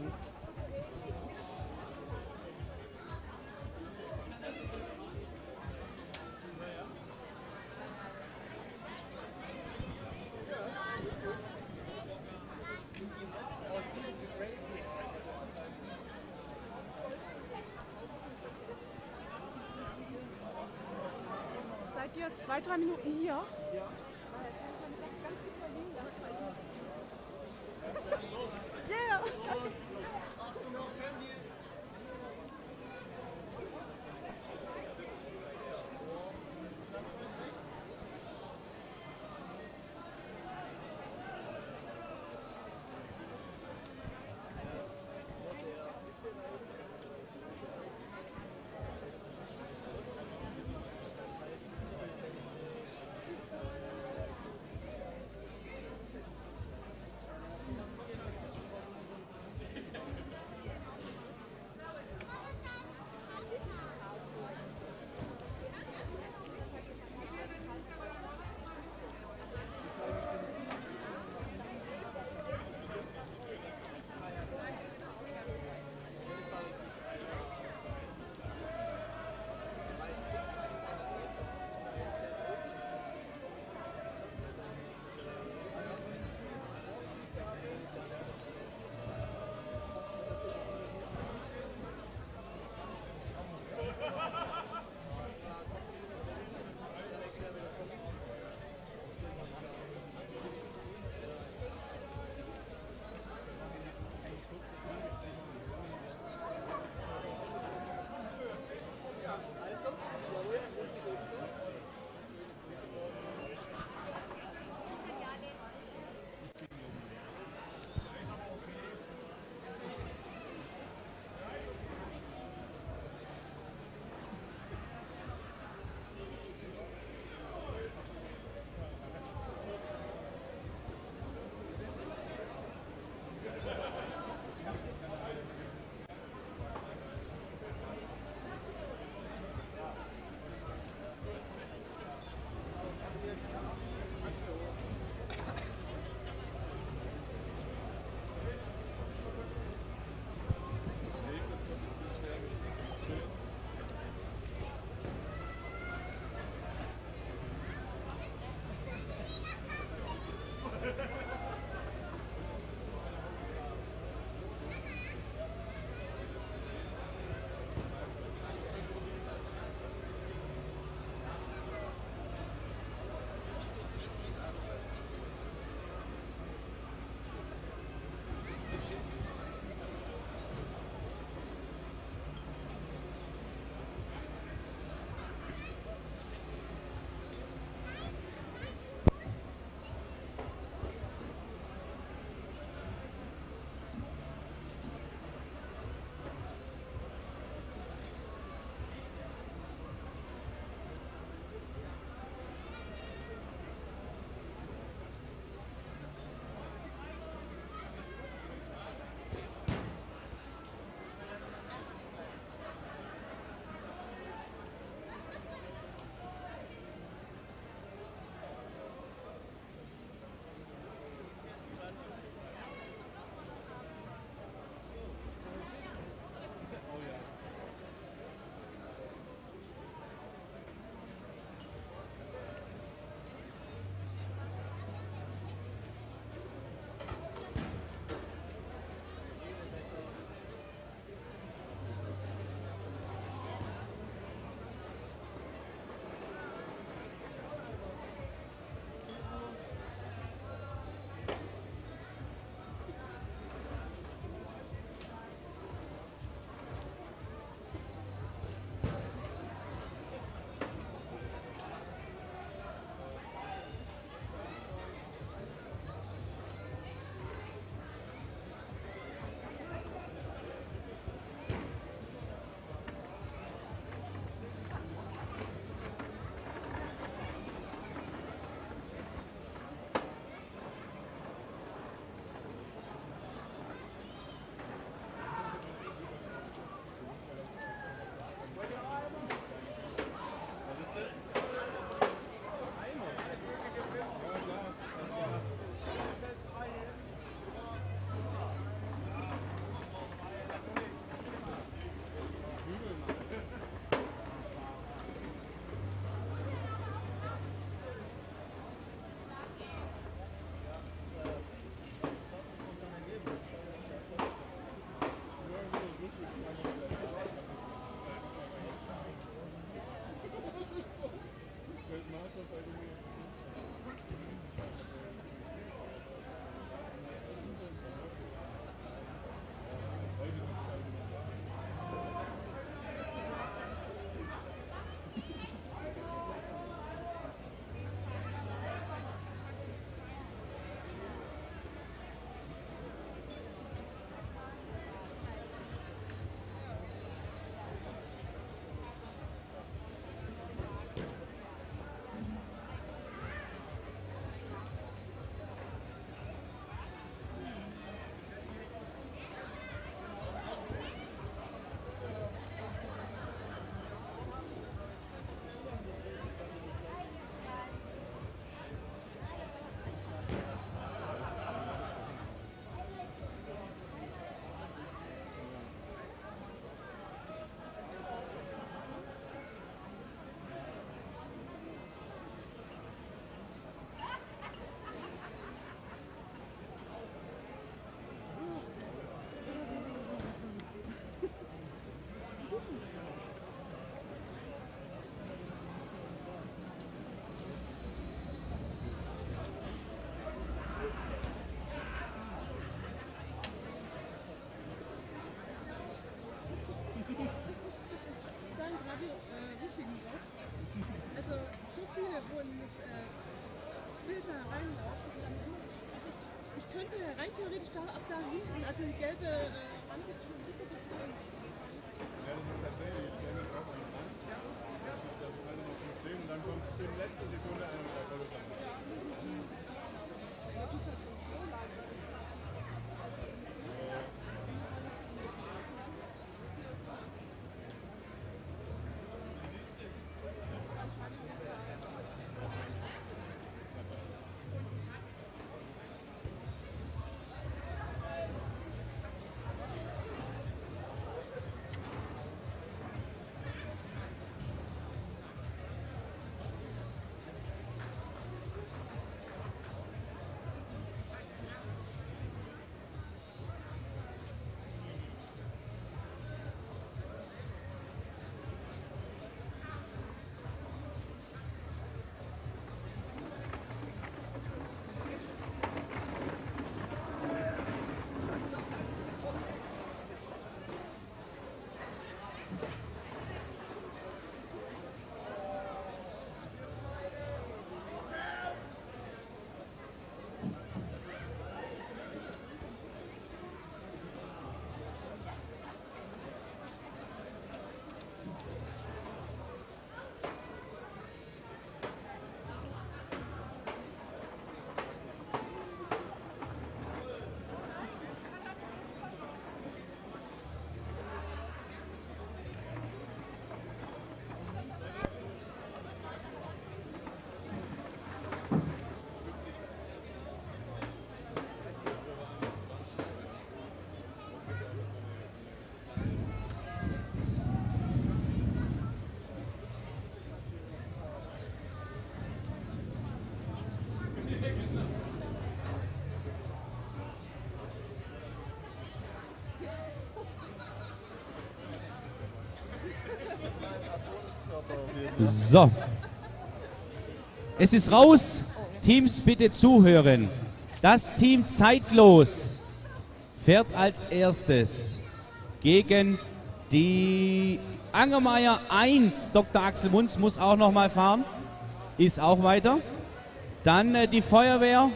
Seid ihr zwei, drei Minuten hier? Ja. Rein theoretisch da ab da hinten, also die gelbe äh, Wand ist schon super gefallen. dann kommt in letzter Sekunde einer So. Es ist raus. Teams bitte zuhören. Das Team zeitlos fährt als erstes gegen die Angermeier 1. Dr. Axel Munz muss auch noch mal fahren. Ist auch weiter. Dann äh, die Feuerwehr.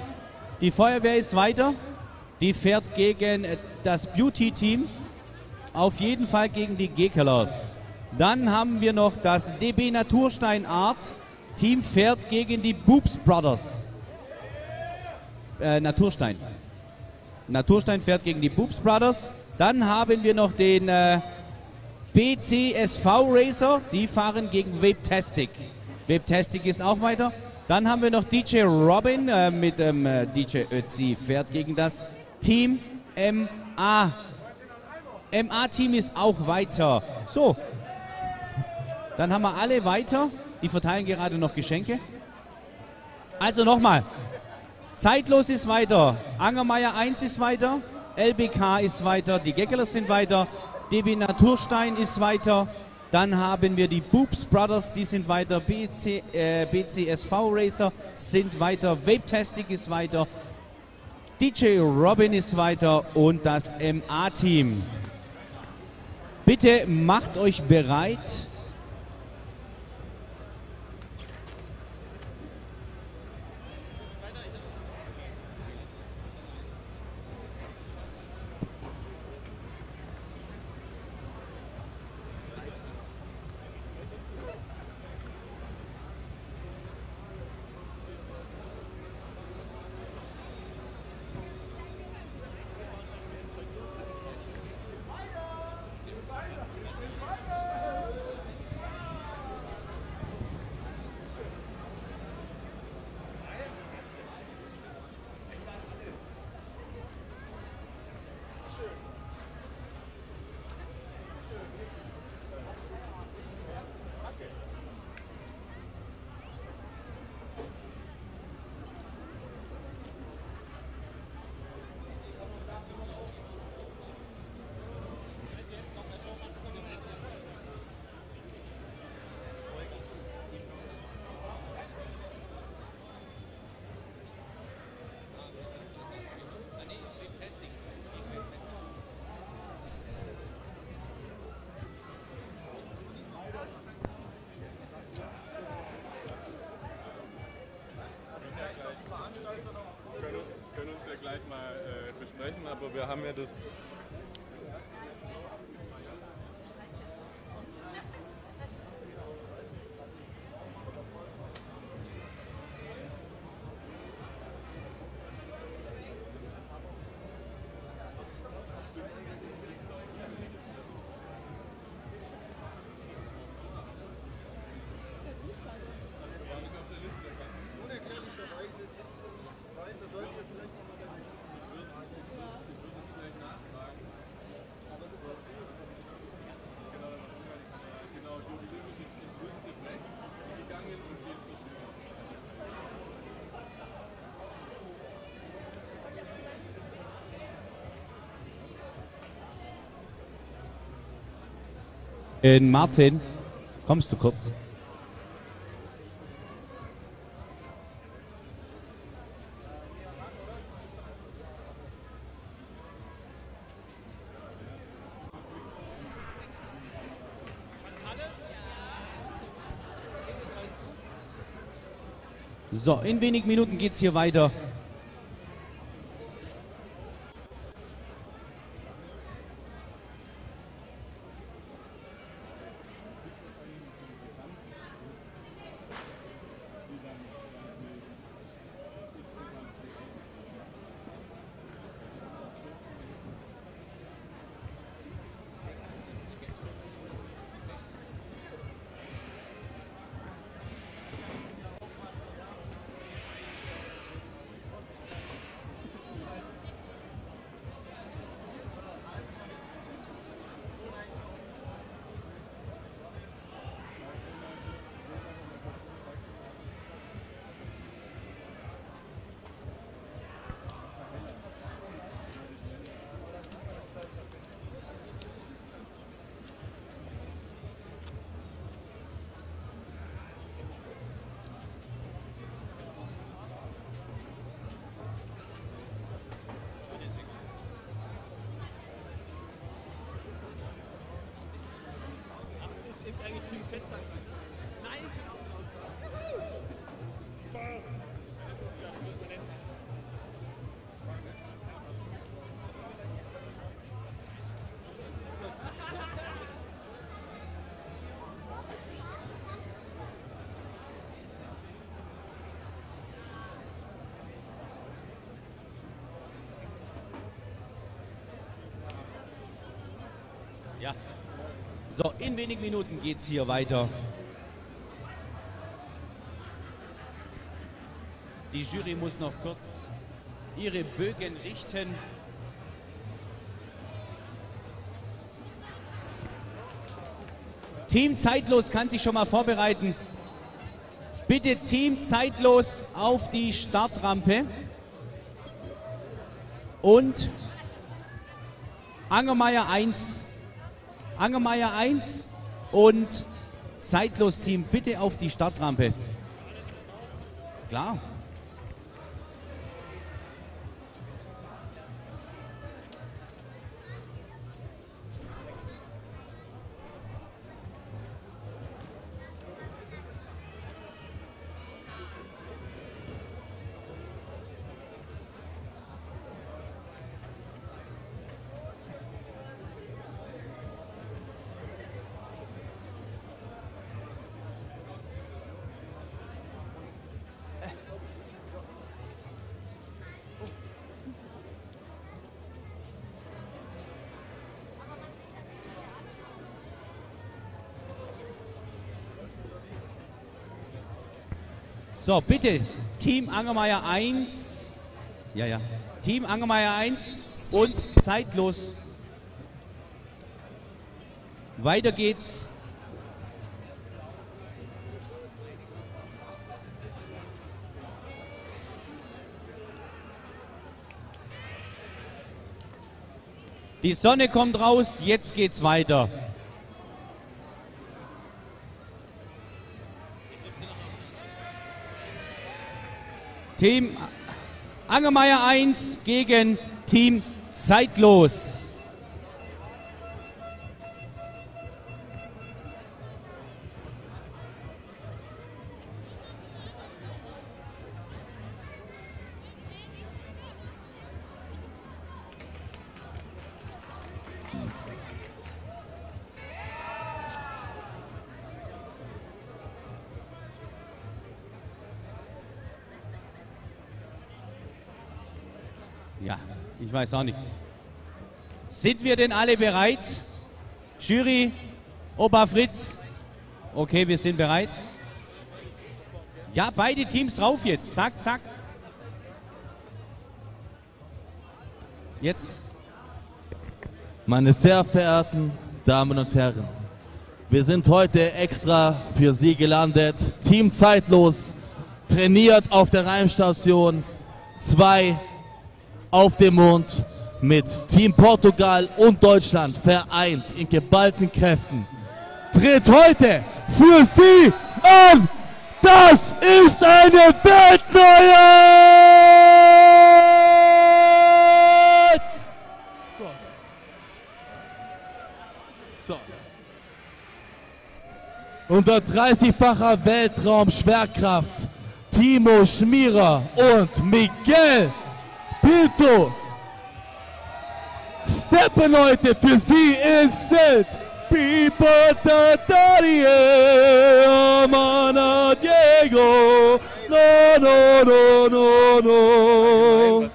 Die Feuerwehr ist weiter. Die fährt gegen äh, das Beauty-Team. Auf jeden Fall gegen die Gekellers. Dann haben wir noch das DB Naturstein Art. Team fährt gegen die Boobs Brothers. Äh, Naturstein. Naturstein fährt gegen die Boobs Brothers. Dann haben wir noch den äh, BCSV Racer. Die fahren gegen Vapetastic. Vapetastic ist auch weiter. Dann haben wir noch DJ Robin äh, mit ähm, äh, DJ Ötzi fährt gegen das Team MA. MA-Team ist auch weiter. So, dann haben wir alle weiter. Die verteilen gerade noch Geschenke. Also nochmal. Zeitlos ist weiter. Angermeier 1 ist weiter. LBK ist weiter. Die Geckelers sind weiter. DB Naturstein ist weiter. Dann haben wir die Boobs Brothers, die sind weiter. BC, äh, BCSV Racer sind weiter. Vape-Tastic ist weiter. DJ Robin ist weiter. Und das MA-Team. Bitte macht euch bereit. Haben ja das. Unerklärlicherweise sind nicht weiter, sollten wir vielleicht noch mal Genau, die Schiffe sind in größte Blech gegangen und geht so schnell. Äh, Martin, kommst du kurz? So, in wenigen Minuten geht es hier weiter. So, in wenigen Minuten geht es hier weiter. Die Jury muss noch kurz ihre Bögen richten. Team Zeitlos kann sich schon mal vorbereiten. Bitte Team Zeitlos auf die Startrampe. Und Angermeier 1 Angermeier 1 und Zeitlos Team bitte auf die Startrampe. Klar. So, bitte, Team Angermeier 1. Ja, ja. Team Angermeier 1 und zeitlos. Weiter geht's. Die Sonne kommt raus, jetzt geht's weiter. Team Angermeier 1 gegen Team Zeitlos. Weiß auch nicht. Sind wir denn alle bereit? Jury, Opa Fritz. Okay, wir sind bereit. Ja, beide Teams drauf jetzt. Zack, zack. Jetzt. Meine sehr verehrten Damen und Herren, wir sind heute extra für Sie gelandet. Team Zeitlos trainiert auf der Reimstation 2 auf dem Mond mit Team Portugal und Deutschland vereint in geballten Kräften. Tritt heute für Sie an! Das ist eine Weltneuheit! Unter 30-facher Weltraum-Schwerkraft Timo Schmierer und Miguel Pinto. Stepanoite Fizi is sent. People Tatarie Amana Diego. No, no, no, no, no.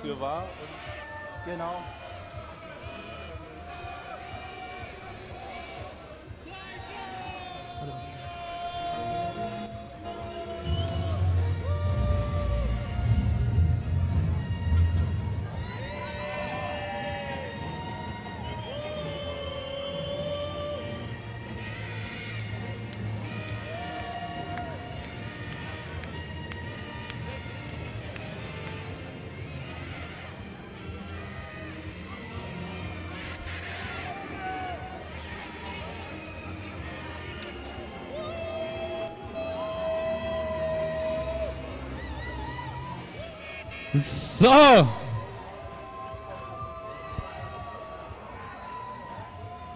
So.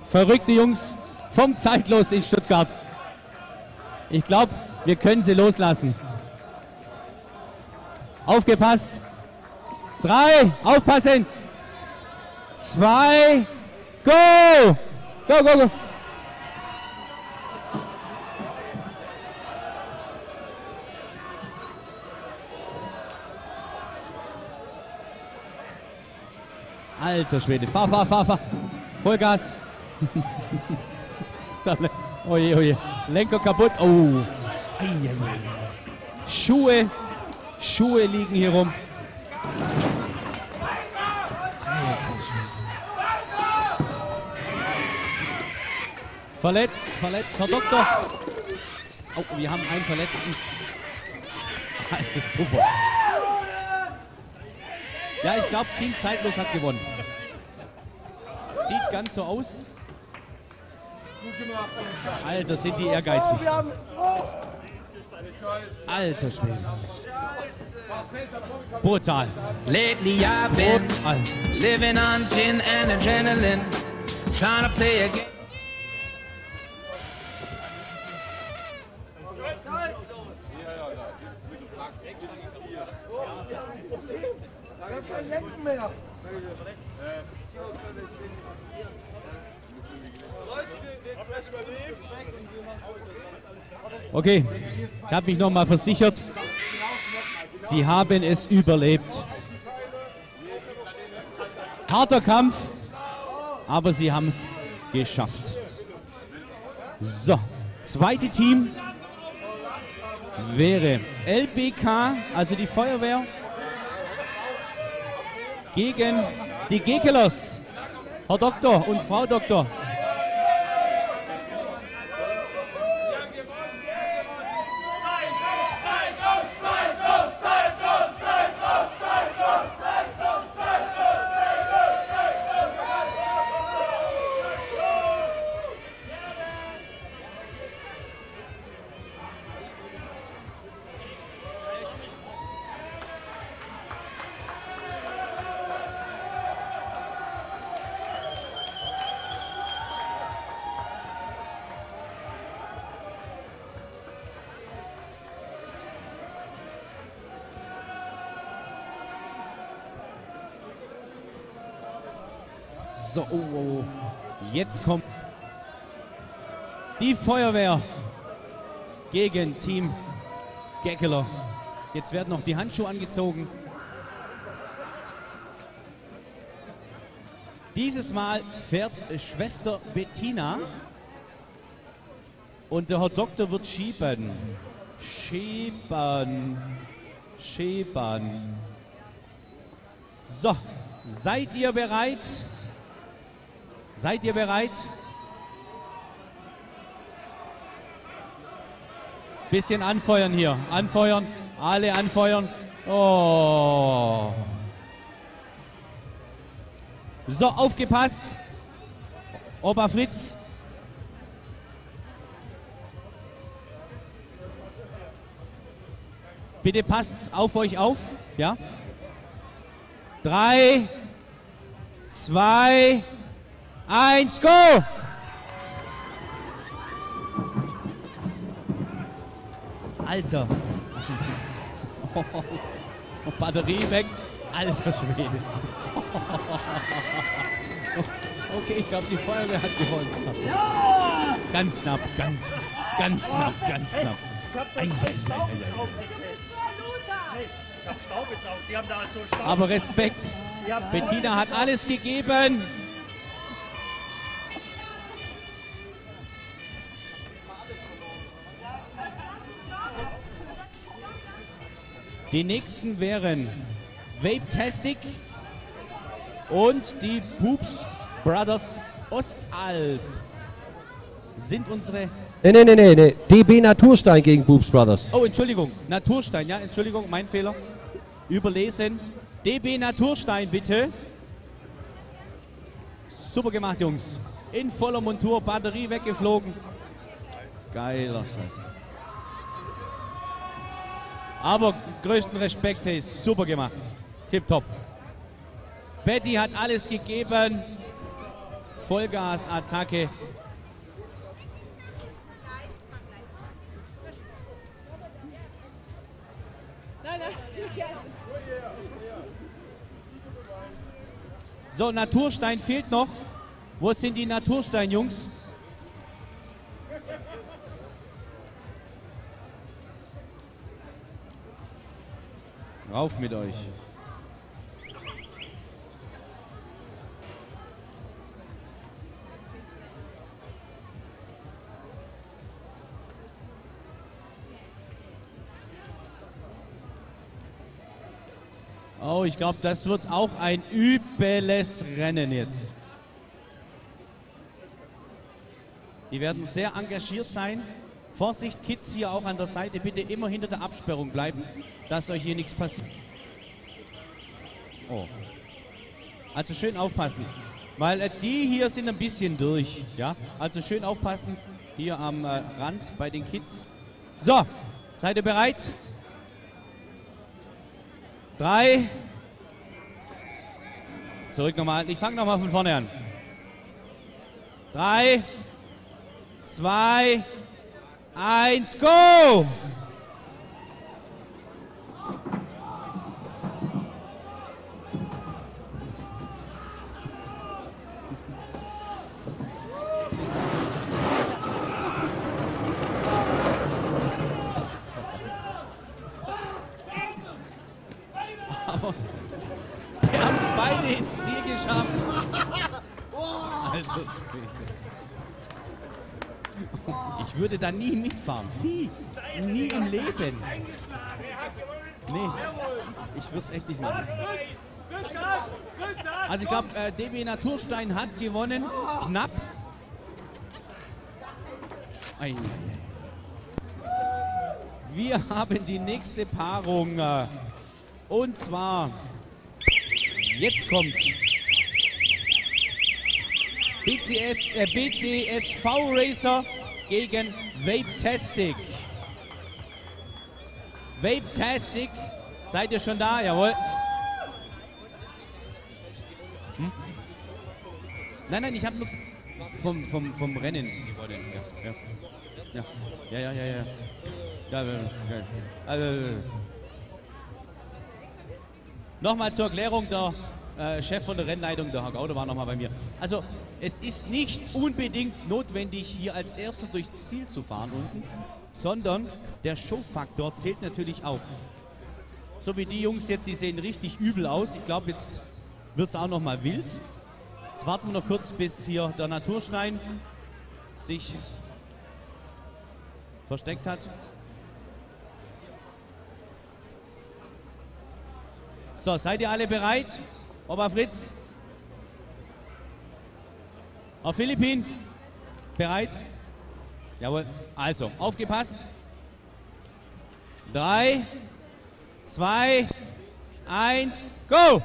Verrückte Jungs vom Zeitlos in Stuttgart. Ich glaube, wir können sie loslassen. Aufgepasst. Drei, aufpassen. Zwei, go! Go, go, go. Alter Schwede. Fahr, fahr, fahr, fahr. Vollgas. *laughs* oje, oje. Lenker kaputt. Oh. Ei, ei, ei. Schuhe. Schuhe liegen hier rum. Verletzt, verletzt, Herr Doktor. Oh, wir haben einen Verletzten. *laughs* Alter, super. Ja, ich glaube, Team Zeitlos hat gewonnen. Ganz so aus. Alter, sind die ehrgeizig. Alter Schwede. Brutal. Lately I've been Brutal. living on gin and adrenaline, trying to play a game. Okay, ich habe mich nochmal versichert. Sie haben es überlebt. Harter Kampf, aber sie haben es geschafft. So, zweite Team wäre LBK, also die Feuerwehr, gegen die Gekelers. Herr Doktor und Frau Doktor. Jetzt kommt die Feuerwehr gegen Team Geckeler. Jetzt werden noch die Handschuhe angezogen. Dieses Mal fährt Schwester Bettina und der Herr Doktor wird schieben. Schieben. Schieben. So, seid ihr bereit? Seid ihr bereit? Bisschen anfeuern hier. Anfeuern. Alle anfeuern. Oh. So, aufgepasst. Opa Fritz. Bitte passt auf euch auf. Ja? Drei, zwei, eins, go! Alter. *laughs* Batterie weg. Alter Schwede. *laughs* Okay, ich glaube, die Feuerwehr hat gewonnen. Ganz knapp, ganz, ganz knapp, ganz knapp. Ei, ei, ei. Aber Respekt. Bettina hat alles gegeben. Die nächsten wären Vape-Tastic und die Boops Brothers Ostalb. Sind unsere. Nee, nee, nee, nee, nee. DB Naturstein gegen Boobs Brothers. Oh, Entschuldigung. Naturstein, ja, Entschuldigung, mein Fehler. Überlesen. DB Naturstein, bitte. Super gemacht, Jungs. In voller Montur, Batterie weggeflogen. Geiler Scheiß. Aber größten Respekt, hey, super gemacht. Tipptopp. Betty hat alles gegeben. Vollgas, Attacke. So, Naturstein fehlt noch. Wo sind die Naturstein-Jungs? Rauf mit euch. Oh, ich glaube, das wird auch ein übles Rennen jetzt. Die werden sehr engagiert sein. Vorsicht, Kids hier auch an der Seite. Bitte immer hinter der Absperrung bleiben, dass euch hier nichts passiert. Oh. Also schön aufpassen. Weil äh, die hier sind ein bisschen durch. Ja? Also schön aufpassen. Hier am äh, Rand bei den Kids. So, seid ihr bereit? Drei. Zurück nochmal. Ich fange nochmal von vorne an. Drei. Zwei. Eins. Go! Ich würde da nie mitfahren. Nie. Nie im Leben. Nee. Ich würde es echt nicht machen. Also ich glaube, äh, DB Naturstein hat gewonnen. Knapp. Ei. Wir haben die nächste Paarung. Äh, und zwar, jetzt kommt BCS, äh, BCSV Racer gegen Vape-Tastic. Vape-Tastic, seid ihr schon da? Jawohl. Hm? Nein, nein, ich habe nur vom, vom, vom Rennen gewonnen. Ja, ja. Ja, ja, ja, ja. ja. ja, ja, Nochmal zur Erklärung, der äh, Chef von der Rennleitung, der Herr Gauder, war nochmal bei mir. Also es ist nicht unbedingt notwendig, hier als Erster durchs Ziel zu fahren unten, sondern der Showfaktor zählt natürlich auch. So wie die Jungs jetzt, die sehen richtig übel aus. Ich glaube, jetzt wird es auch nochmal wild. Jetzt warten wir noch kurz, bis hier der Naturstein sich versteckt hat. So, seid ihr alle bereit? Opa Fritz? Auf Philippin? Bereit? Jawohl. Also, aufgepasst. Drei, zwei, eins, go!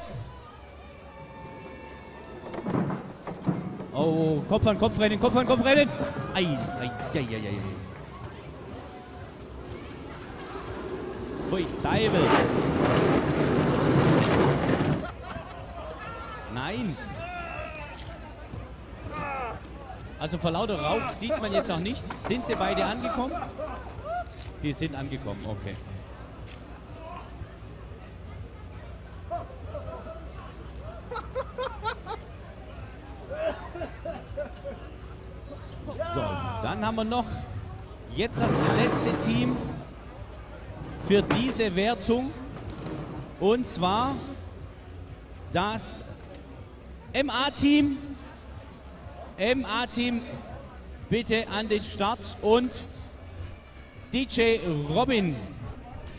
Oh, Kopf an Kopf rennen, Kopf an Kopf rennen. Ei, ei, ei, ei, ei. ei. Pfui, Teufel. Nein. Also vor lauter Rauch sieht man jetzt auch nicht. Sind sie beide angekommen? Die sind angekommen, okay. So, dann haben wir noch jetzt das letzte Team für diese Wertung. Und zwar das MA-Team. MA-Team bitte an den Start und DJ Robin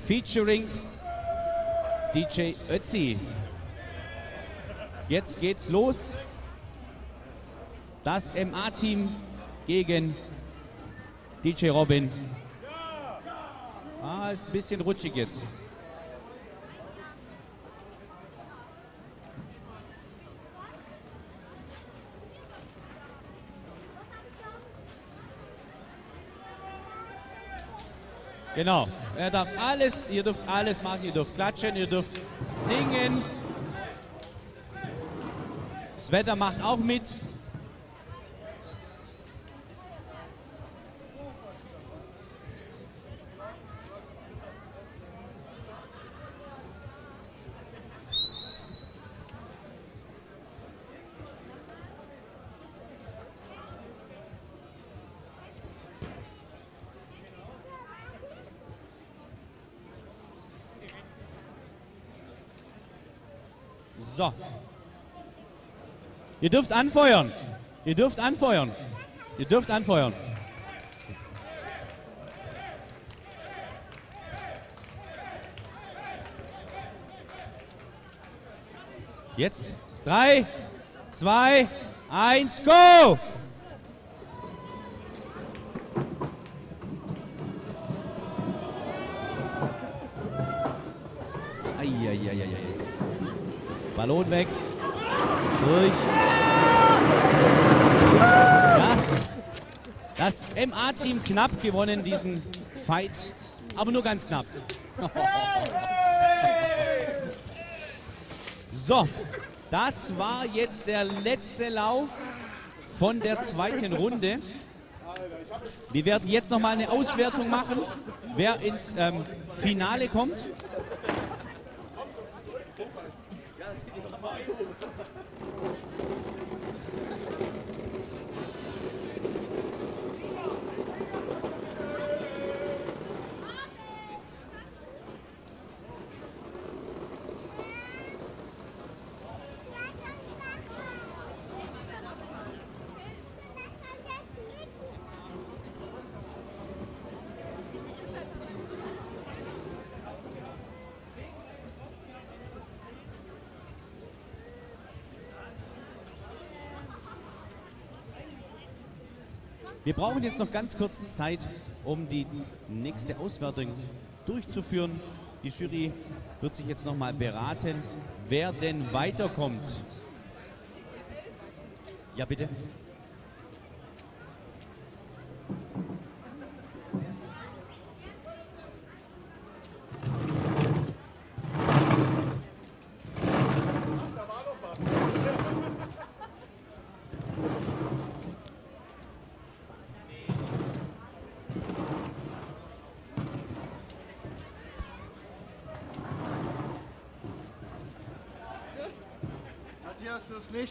featuring DJ Ötzi. Jetzt geht's los. Das MA-Team gegen DJ Robin. Ah, ist ein bisschen rutschig jetzt. Genau. Er darf alles, ihr dürft alles machen, ihr dürft klatschen, ihr dürft singen. Das Wetter macht auch mit. So. Ihr dürft anfeuern. Ihr dürft anfeuern. Ihr dürft anfeuern. Jetzt. Drei, zwei, eins, go! Eieieiei. Ballon weg. Durch. Ja. Das MA-Team knapp gewonnen, diesen Fight. Aber nur ganz knapp. *laughs* So, das war jetzt der letzte Lauf von der zweiten Runde. Wir werden jetzt noch mal eine Auswertung machen, wer ins ähm, Finale kommt. Brauchen jetzt noch ganz kurz Zeit, um die nächste Auswertung durchzuführen. Die Jury wird sich jetzt noch mal beraten, wer denn weiterkommt. Ja, bitte.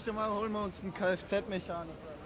Nächste Mal holen wir uns einen Kfz-Mechaniker.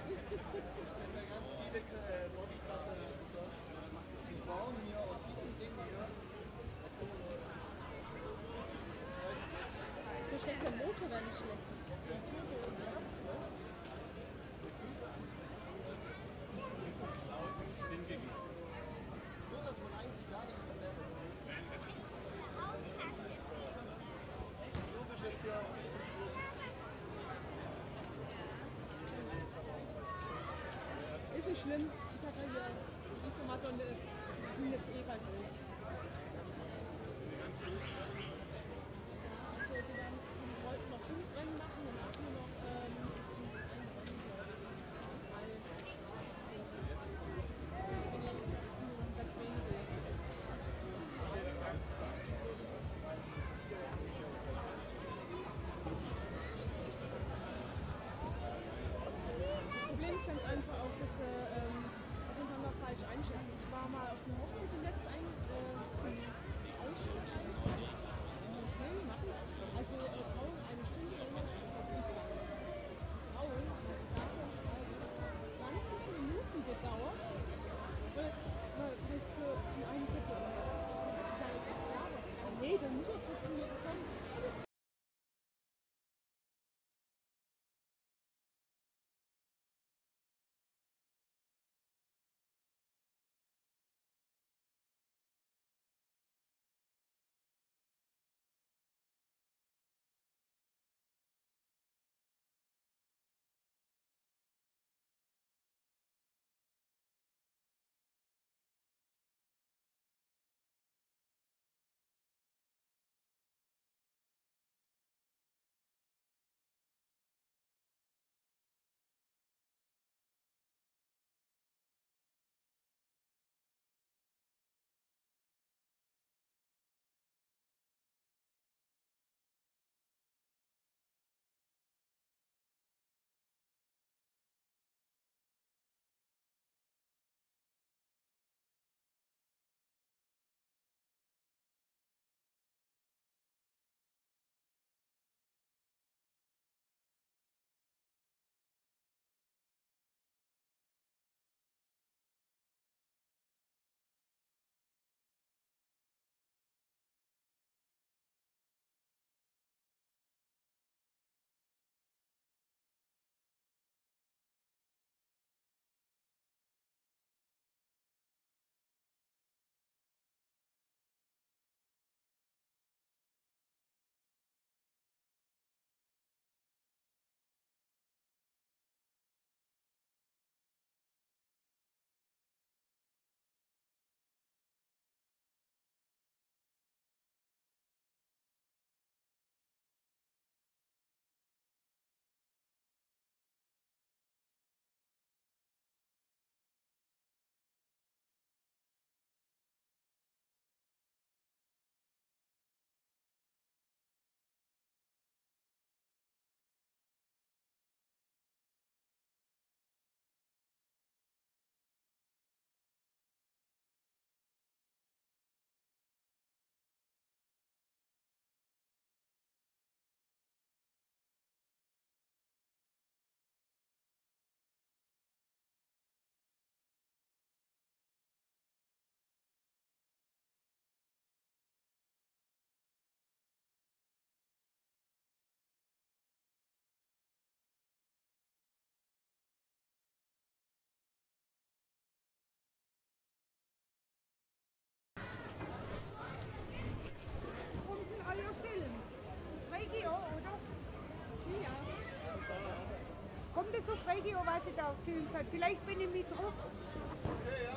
Es auf Regio, was ich da gefilmt habe? Vielleicht bin ich mit drauf.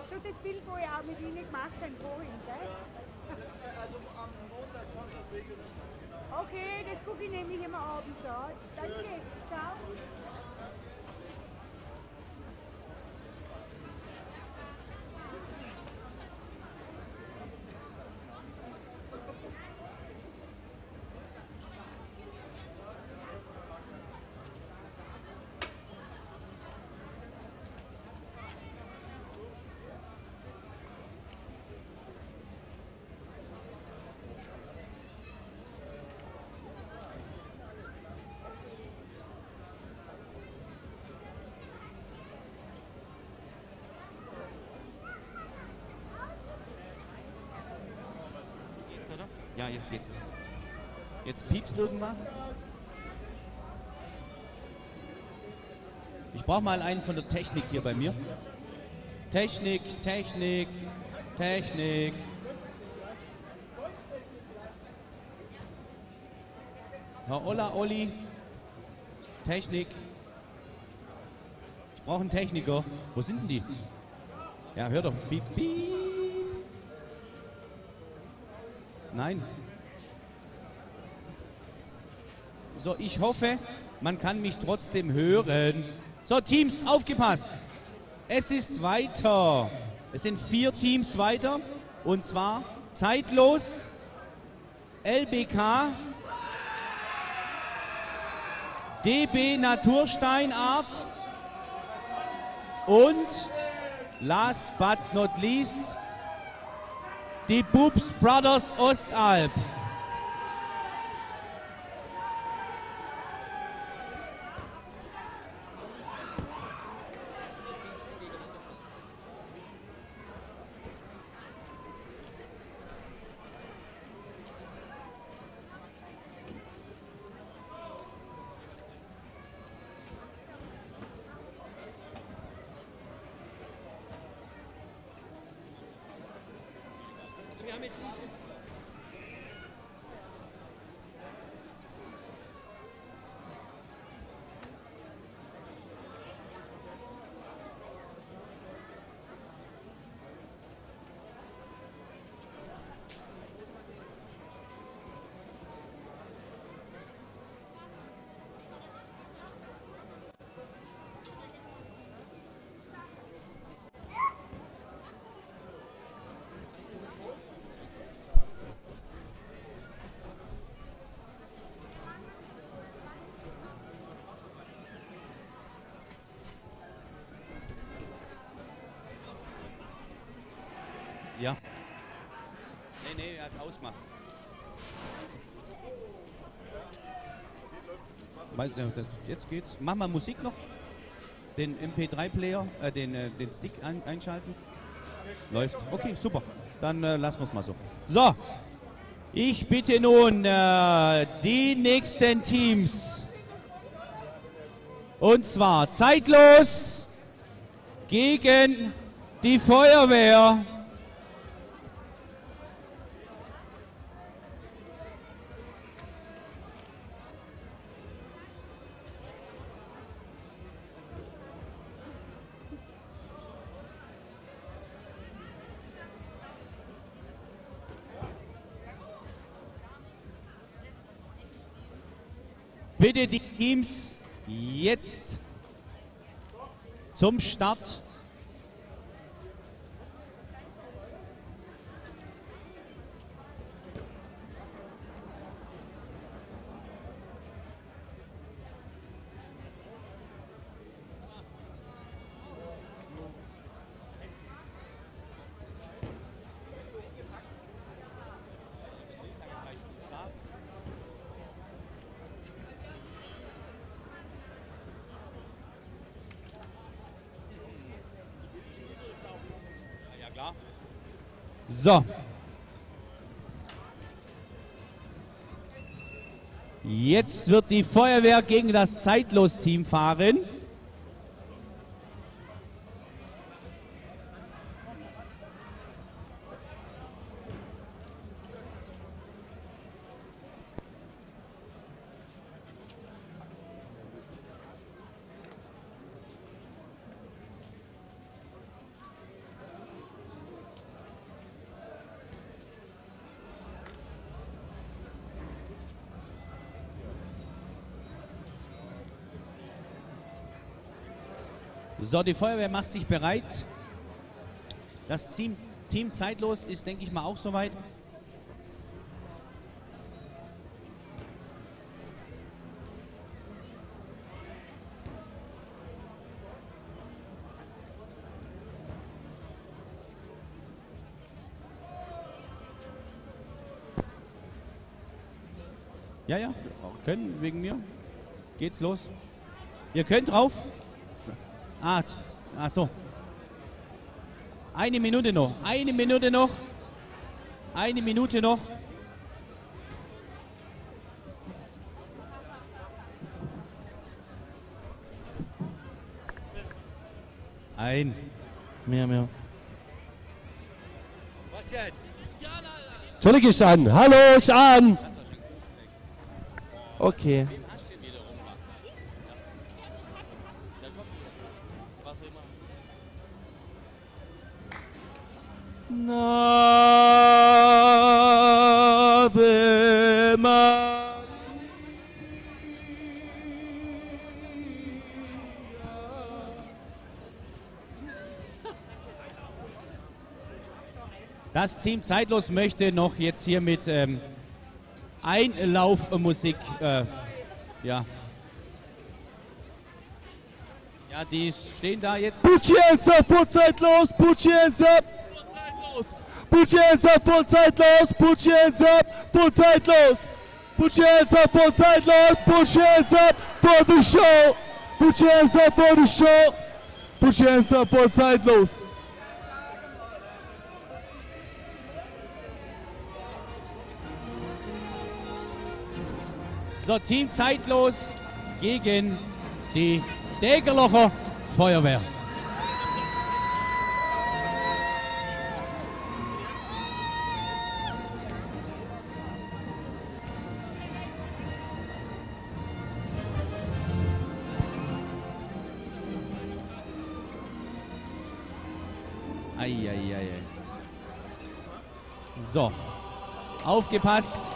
So das Bild, wo ich auch mit Ihnen gemacht habe vorhin, gell? Also am Montag kommt das genau. Okay, das gucke ich nämlich immer abends an. Danke, ciao. Geht's, oder? Ja, jetzt geht's. Jetzt piepst irgendwas. Ich brauche mal einen von der Technik hier bei mir. Technik, Technik, Technik. Herr Olla, Olli. Technik. Ich brauche einen Techniker. Wo sind denn die? Ja, hör doch. Piep, piep. Nein. So, ich hoffe, man kann mich trotzdem hören. So, Teams, aufgepasst. Es ist weiter. Es sind vier Teams weiter. Und zwar zeitlos, LBK, DB Natursteinart und last but not least die Boobs Brothers Ostalb. Ja. Nee, nee, er hat ausmachen. Das- jetzt geht's. Mach mal Musik noch. Den MP3-Player, äh, den, äh, den Stick ein, einschalten. Läuft. Okay, super. Dann äh, lassen wir es mal so. So. Ich bitte nun äh, die nächsten Teams. Und zwar zeitlos gegen die Feuerwehr. Teams jetzt zum Start. So. Jetzt wird die Feuerwehr gegen das Zeitlos-Team fahren. So, die Feuerwehr macht sich bereit. Das Team, Team Zeitlos ist, denke ich mal, auch soweit. Ja, ja, können wegen mir. Geht's los. Ihr könnt drauf. Ah, ach so. Eine Minute noch. Eine Minute noch. Eine Minute noch. Ein. Mehr, mehr. Was jetzt? Entschuldigung, ist an. Hallo, ist an. Okay. Das Team Zeitlos möchte noch jetzt hier mit ähm, Einlaufmusik, äh, ja. Ja, die stehen da jetzt. Puccienza, Vollzeitlos, Puccienza. Puccienza, Vollzeitlos, Puccienza, Vollzeitlos. Puccienza, Vollzeitlos, Puccienza, for the show. Puccienza, for the show. Puccienza, Vollzeitlos. So, Team Zeitlos gegen die Degerlocher Feuerwehr. Eieiei. So, aufgepasst.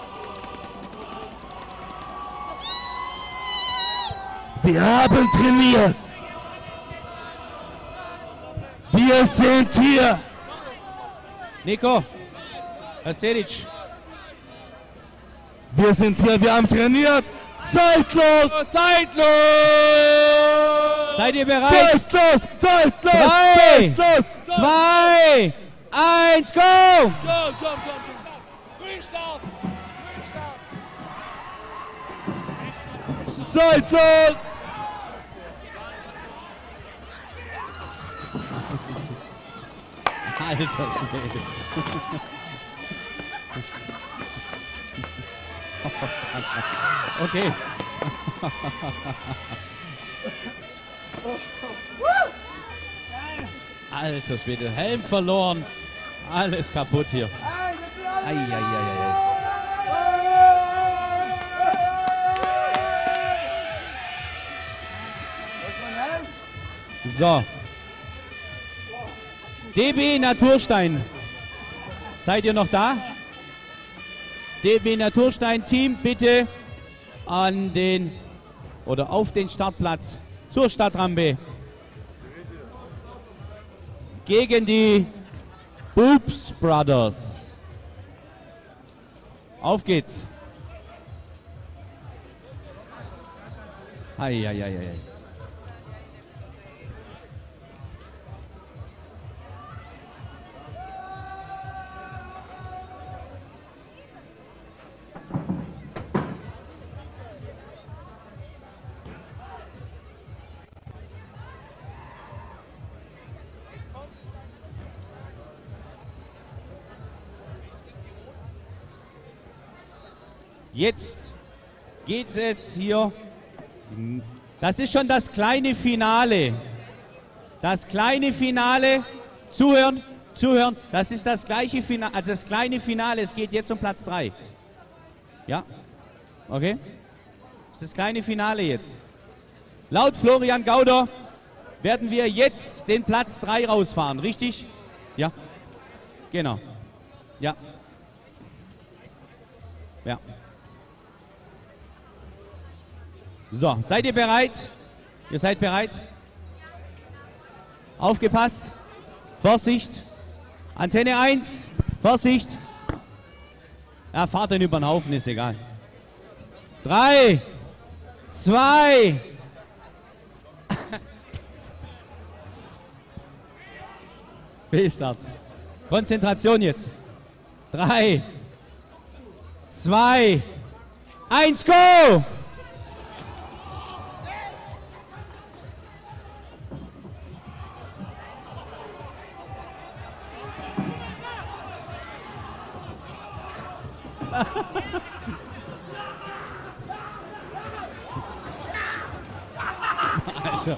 Wir haben trainiert. Wir sind hier. Nico, Herr Sedic, Wir sind hier, wir haben trainiert. Zeitlos! Zeitlos! seid ihr bereit? Zeitlos! Zeitlos! Drei, Zeitlos! zwei, eins, go! Zeitlos! Alter Schwede. Okay. Alter Schwede, Helm verloren. Alles kaputt hier. Eieieiei. So. DB Naturstein. Seid ihr noch da? DB Naturstein Team, bitte an den oder auf den Startplatz zur Stadtrampe. Gegen die Boobs Brothers. Auf geht's. Eieieiei. Jetzt geht es hier. Das ist schon das kleine Finale. Das kleine Finale. Zuhören, zuhören. Das ist das gleiche Finale, also das kleine Finale. Es geht jetzt um Platz 3. Ja? Okay? Das ist das kleine Finale jetzt. Laut Florian Gauder werden wir jetzt den Platz 3 rausfahren, richtig? Ja. Genau. Ja. Ja. So, seid ihr bereit? Ihr seid bereit? Aufgepasst. Vorsicht. Antenne 1. Vorsicht. Ja, fahrt den über den Haufen, ist egal. Drei, zwei. *laughs* Fehlstart. Konzentration jetzt. Drei, zwei, eins, go! Alter.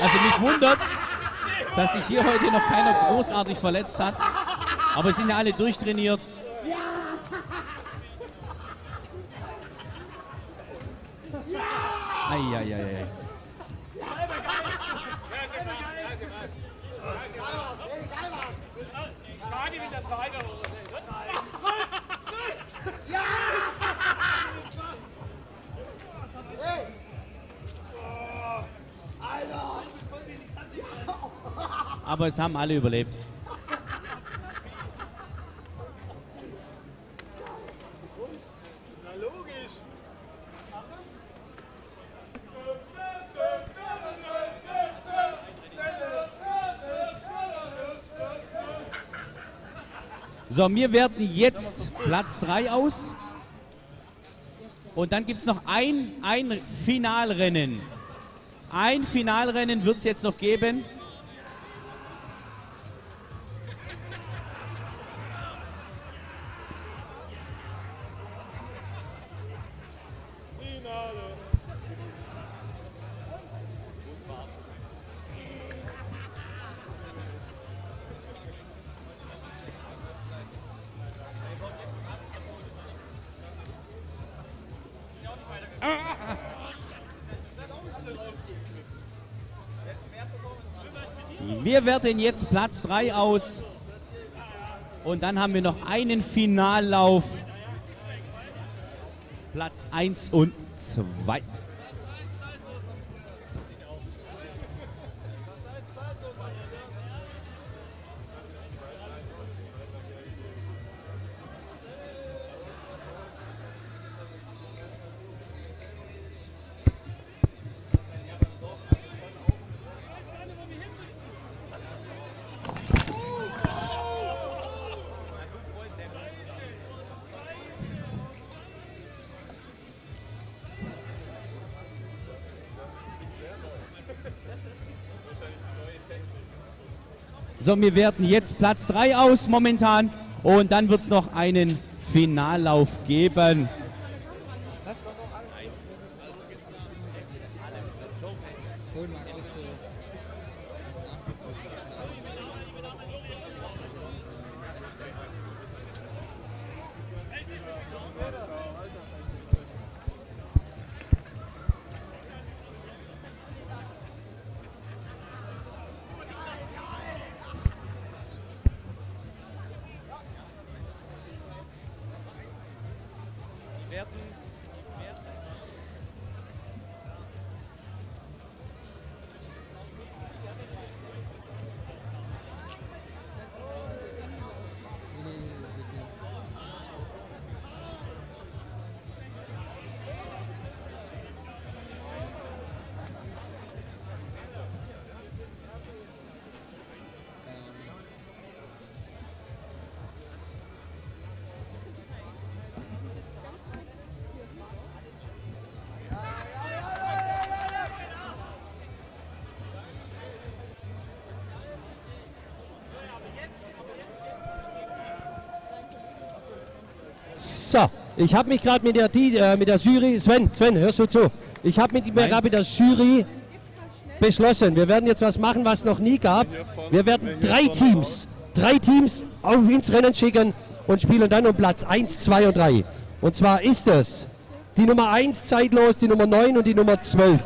Also mich wundert's, dass sich hier heute noch keiner großartig verletzt hat. Aber sind ja alle durchtrainiert. Eieiei. Aber es haben alle überlebt. So, wir werten jetzt Platz 3 aus. Und dann gibt es noch ein, ein Finalrennen. Ein Finalrennen wird es jetzt noch geben. Wir werten jetzt Platz 3 aus. Und dann haben wir noch einen Finallauf. Platz 1 und 2. So, wir werten jetzt Platz 3 aus momentan. Und dann wird es noch einen Finallauf geben. Ich habe mich gerade mit, der, die, äh, mit der Jury, Sven, Sven, hörst du zu? Ich habe mit, mir mit der Jury beschlossen, wir werden jetzt was machen, was noch nie gab. Wir werden drei Teams, drei Teams auf ins Rennen schicken und spielen dann um Platz 1, 2 und 3. Und zwar ist es die Nummer 1 zeitlos, die Nummer 9 und die Nummer 12.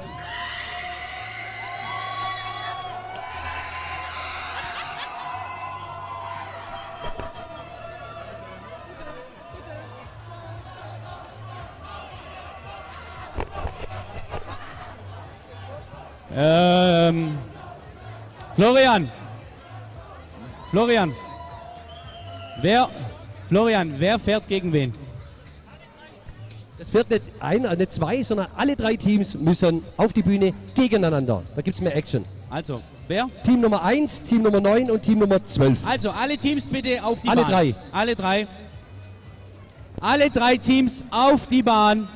Florian. Wer, Florian, wer fährt gegen wen? Es wird nicht ein, äh, nicht zwei, sondern alle drei Teams müssen auf die Bühne gegeneinander. Da gibt es mehr Action. Also, wer? Team Nummer 1, Team Nummer 9 und Team Nummer 12. Also, alle Teams bitte auf die Alle Bahn. drei. Alle drei. Alle drei Teams auf die Bahn.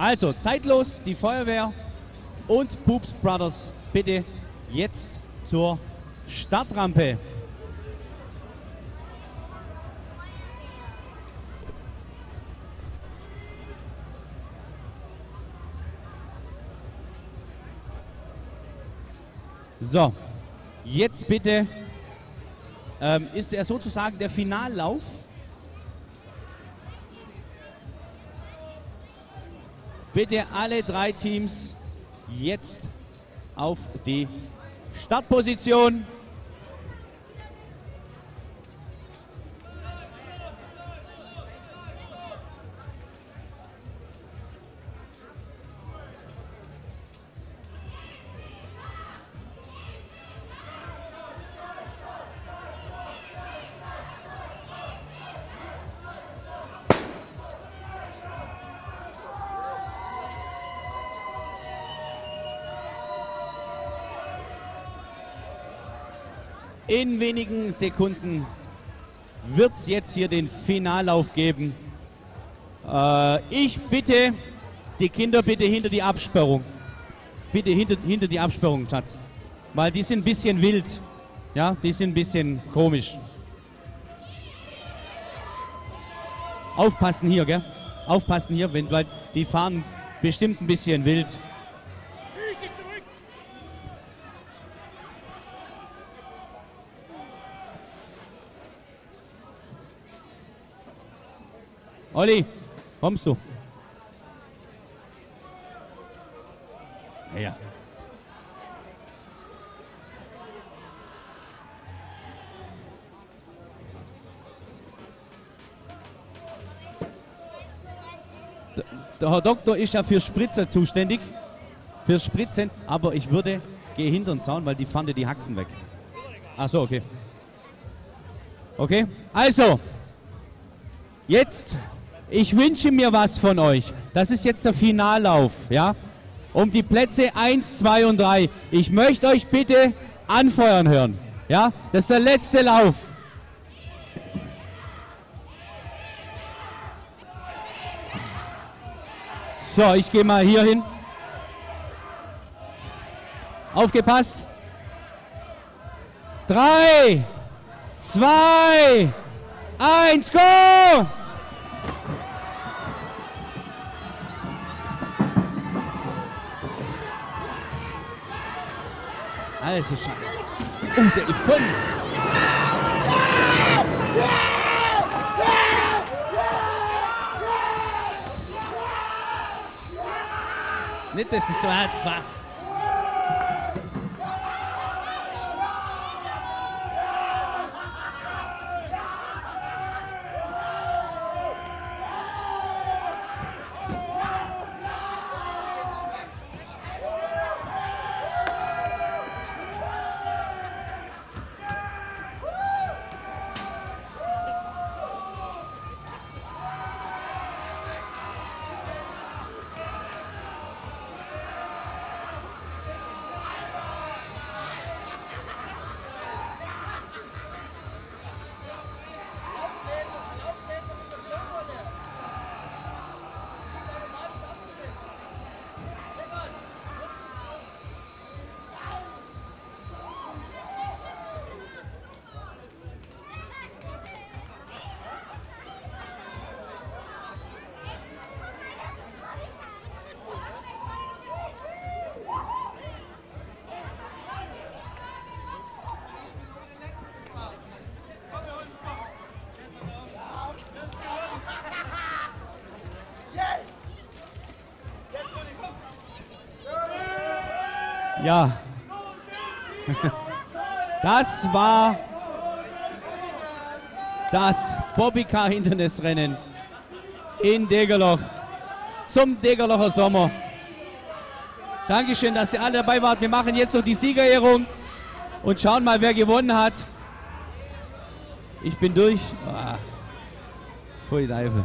Also, zeitlos die Feuerwehr und Boops Brothers bitte jetzt zur Startrampe. So, jetzt bitte ähm, ist er sozusagen der Finallauf. Bitte alle drei Teams jetzt auf die Startposition. In wenigen Sekunden wird es jetzt hier den Finallauf geben. Äh, ich bitte die Kinder bitte hinter die Absperrung. Bitte hinter, hinter die Absperrung, Schatz. Weil die sind ein bisschen wild. Ja, die sind ein bisschen komisch. Aufpassen hier, gell? Aufpassen hier, wenn, weil die fahren bestimmt ein bisschen wild. Olli, kommst du? Ja. Der- Herr Doktor ist ja für Spritzer zuständig. Für Spritzen, aber ich würde, gehe hinter den Zaun, weil die dir die Haxen weg. Ach so, okay. Okay, also, Jetzt, ich wünsche mir was von euch. Das ist jetzt der Finallauf, ja? Um die Plätze 1, 2 und 3. Ich möchte euch bitte anfeuern hören. Ja? Das ist der letzte Lauf. So, ich gehe mal hier hin. Aufgepasst. Drei, zwei, eins, go! Also schade. Und der ist voll. Nicht, dass es Ja. *laughs* Das war das Bobbycar Hindernisrennen in Degerloch zum Degerlocher Sommer. Dankeschön, dass ihr alle dabei wart. Wir machen jetzt noch die Siegerehrung und schauen mal, wer gewonnen hat. Ich bin durch. Ah. Pfui Teufel.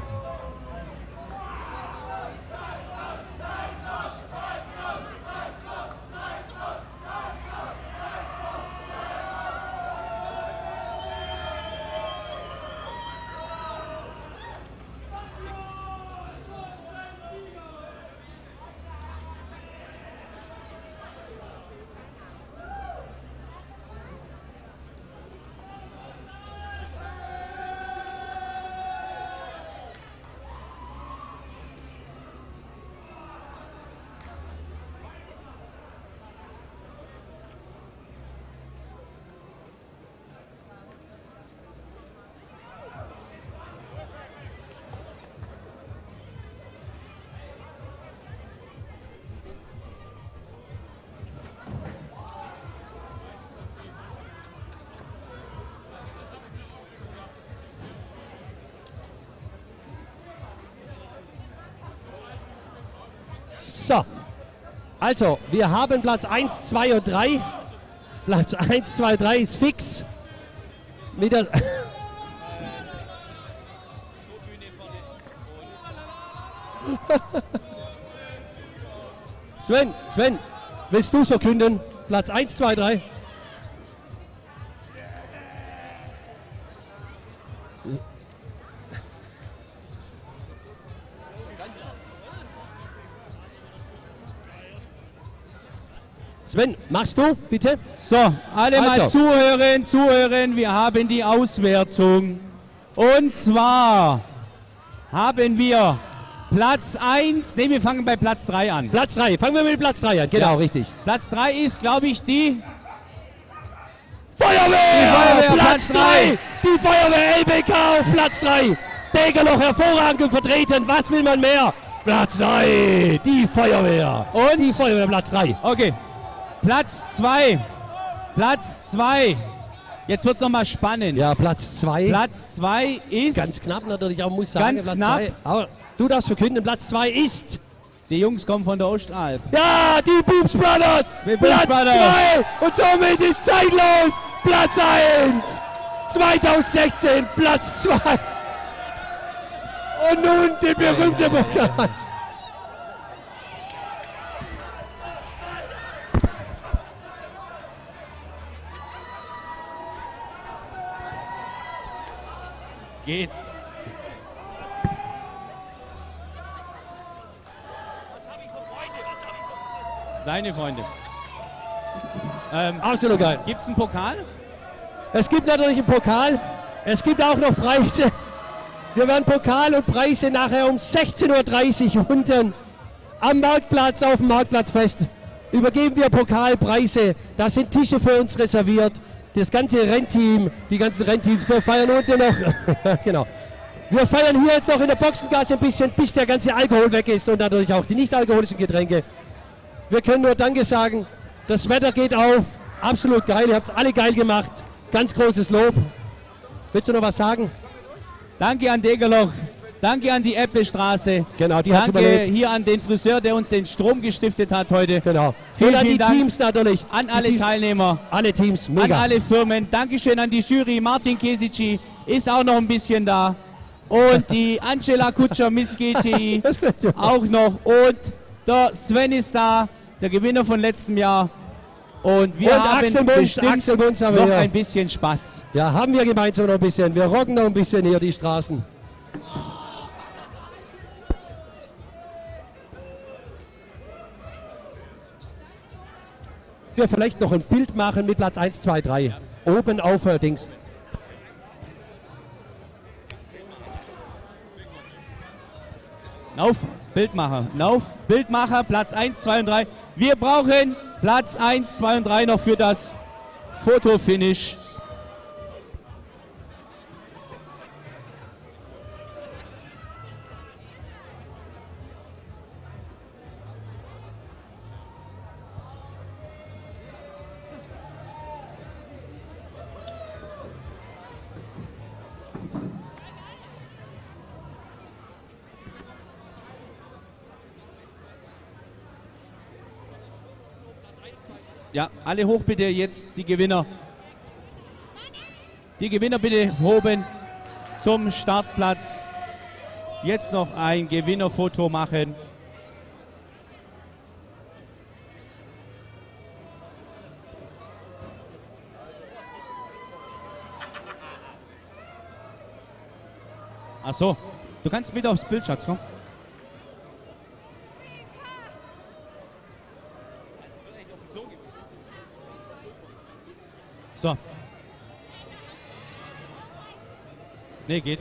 Also, wir haben Platz 1, 2 und 3. Platz 1, 2, 3 ist fix. Mit der *laughs* Sven, Sven, willst du es verkünden? Platz 1, 2, 3. machst du, bitte? So, alle mal Also. zuhören, zuhören. Wir haben die Auswertung. Und zwar haben wir Platz 1. Ne, wir fangen bei Platz 3 an. Platz 3, fangen wir mit Platz 3 an. Genau, Ja. richtig. Platz 3 ist, glaube ich, die. Feuerwehr! Die Feuerwehr, Platz Platz drei. 3! Die Feuerwehr LBK auf Platz 3! Degerloch hervorragend vertreten, was will man mehr? Platz 3! Die Feuerwehr! Und? Die Feuerwehr Platz 3. Okay. Platz 2. Platz 2. Jetzt wird es nochmal spannend. Ja, Platz 2. Platz 2 ist. Ganz knapp natürlich, auch muss sagen. Ganz Platz knapp. zwei. Aber du darfst verkünden, Platz 2 ist. Die Jungs kommen von der Ostalb. Ja, die Boobs Brothers! Die Platz Brothers. 2! Und somit ist zeitlos! Platz 1! 2016, Platz 2! Und nun die berühmte Pokal. Geht. Deine Freunde. Ähm, Absolut geil. Gibt es einen Pokal? Es gibt natürlich einen Pokal. Es gibt auch noch Preise. Wir werden Pokal und Preise nachher um 16.30 Uhr unten am Marktplatz, auf dem Marktplatzfest. Übergeben wir Pokalpreise. Da sind Tische für uns reserviert. Das ganze Rennteam, die ganzen Rennteams, wir feiern unten noch. *laughs* genau. Wir feiern hier jetzt noch in der Boxengasse ein bisschen, bis der ganze Alkohol weg ist und natürlich auch die nicht alkoholischen Getränke. Wir können nur Danke sagen. Das Wetter geht auf. Absolut geil. Ihr habt es alle geil gemacht. Ganz großes Lob. Willst du noch was sagen? Danke an Degerloch. Danke an die Äppelstraße. Genau, die Danke hier an den Friseur, der uns den Strom gestiftet hat heute. Genau. Vielen, und an die Dank Teams natürlich. an alle Teams, Teilnehmer, Alle Teams, an mega. alle Firmen. Dankeschön an die Jury. Martin Kesici ist auch noch ein bisschen da. Und die *laughs* Angela Kutscher, Miss GTI, *laughs* auch noch. Und der Sven ist da, der Gewinner von letztem Jahr. Und wir Und haben Axel Munz, Axel Munz haben wir noch hier. ein bisschen Spaß. Ja, haben wir gemeinsam noch ein bisschen. Wir rocken noch ein bisschen hier die Straßen. Wir vielleicht noch ein Bild machen mit Platz 1, 2, 3. Oben auf äh, Dings. Lauf, Bildmacher. Lauf, Bildmacher, Platz 1, 2 und 3. Wir brauchen Platz 1, 2 und 3 noch für das Fotofinish. Ja, alle hoch bitte jetzt, die Gewinner. Die Gewinner bitte hoben zum Startplatz. Jetzt noch ein Gewinnerfoto machen. Ach so, du kannst mit aufs Bild, Schatz, komm. So. Nee, geht.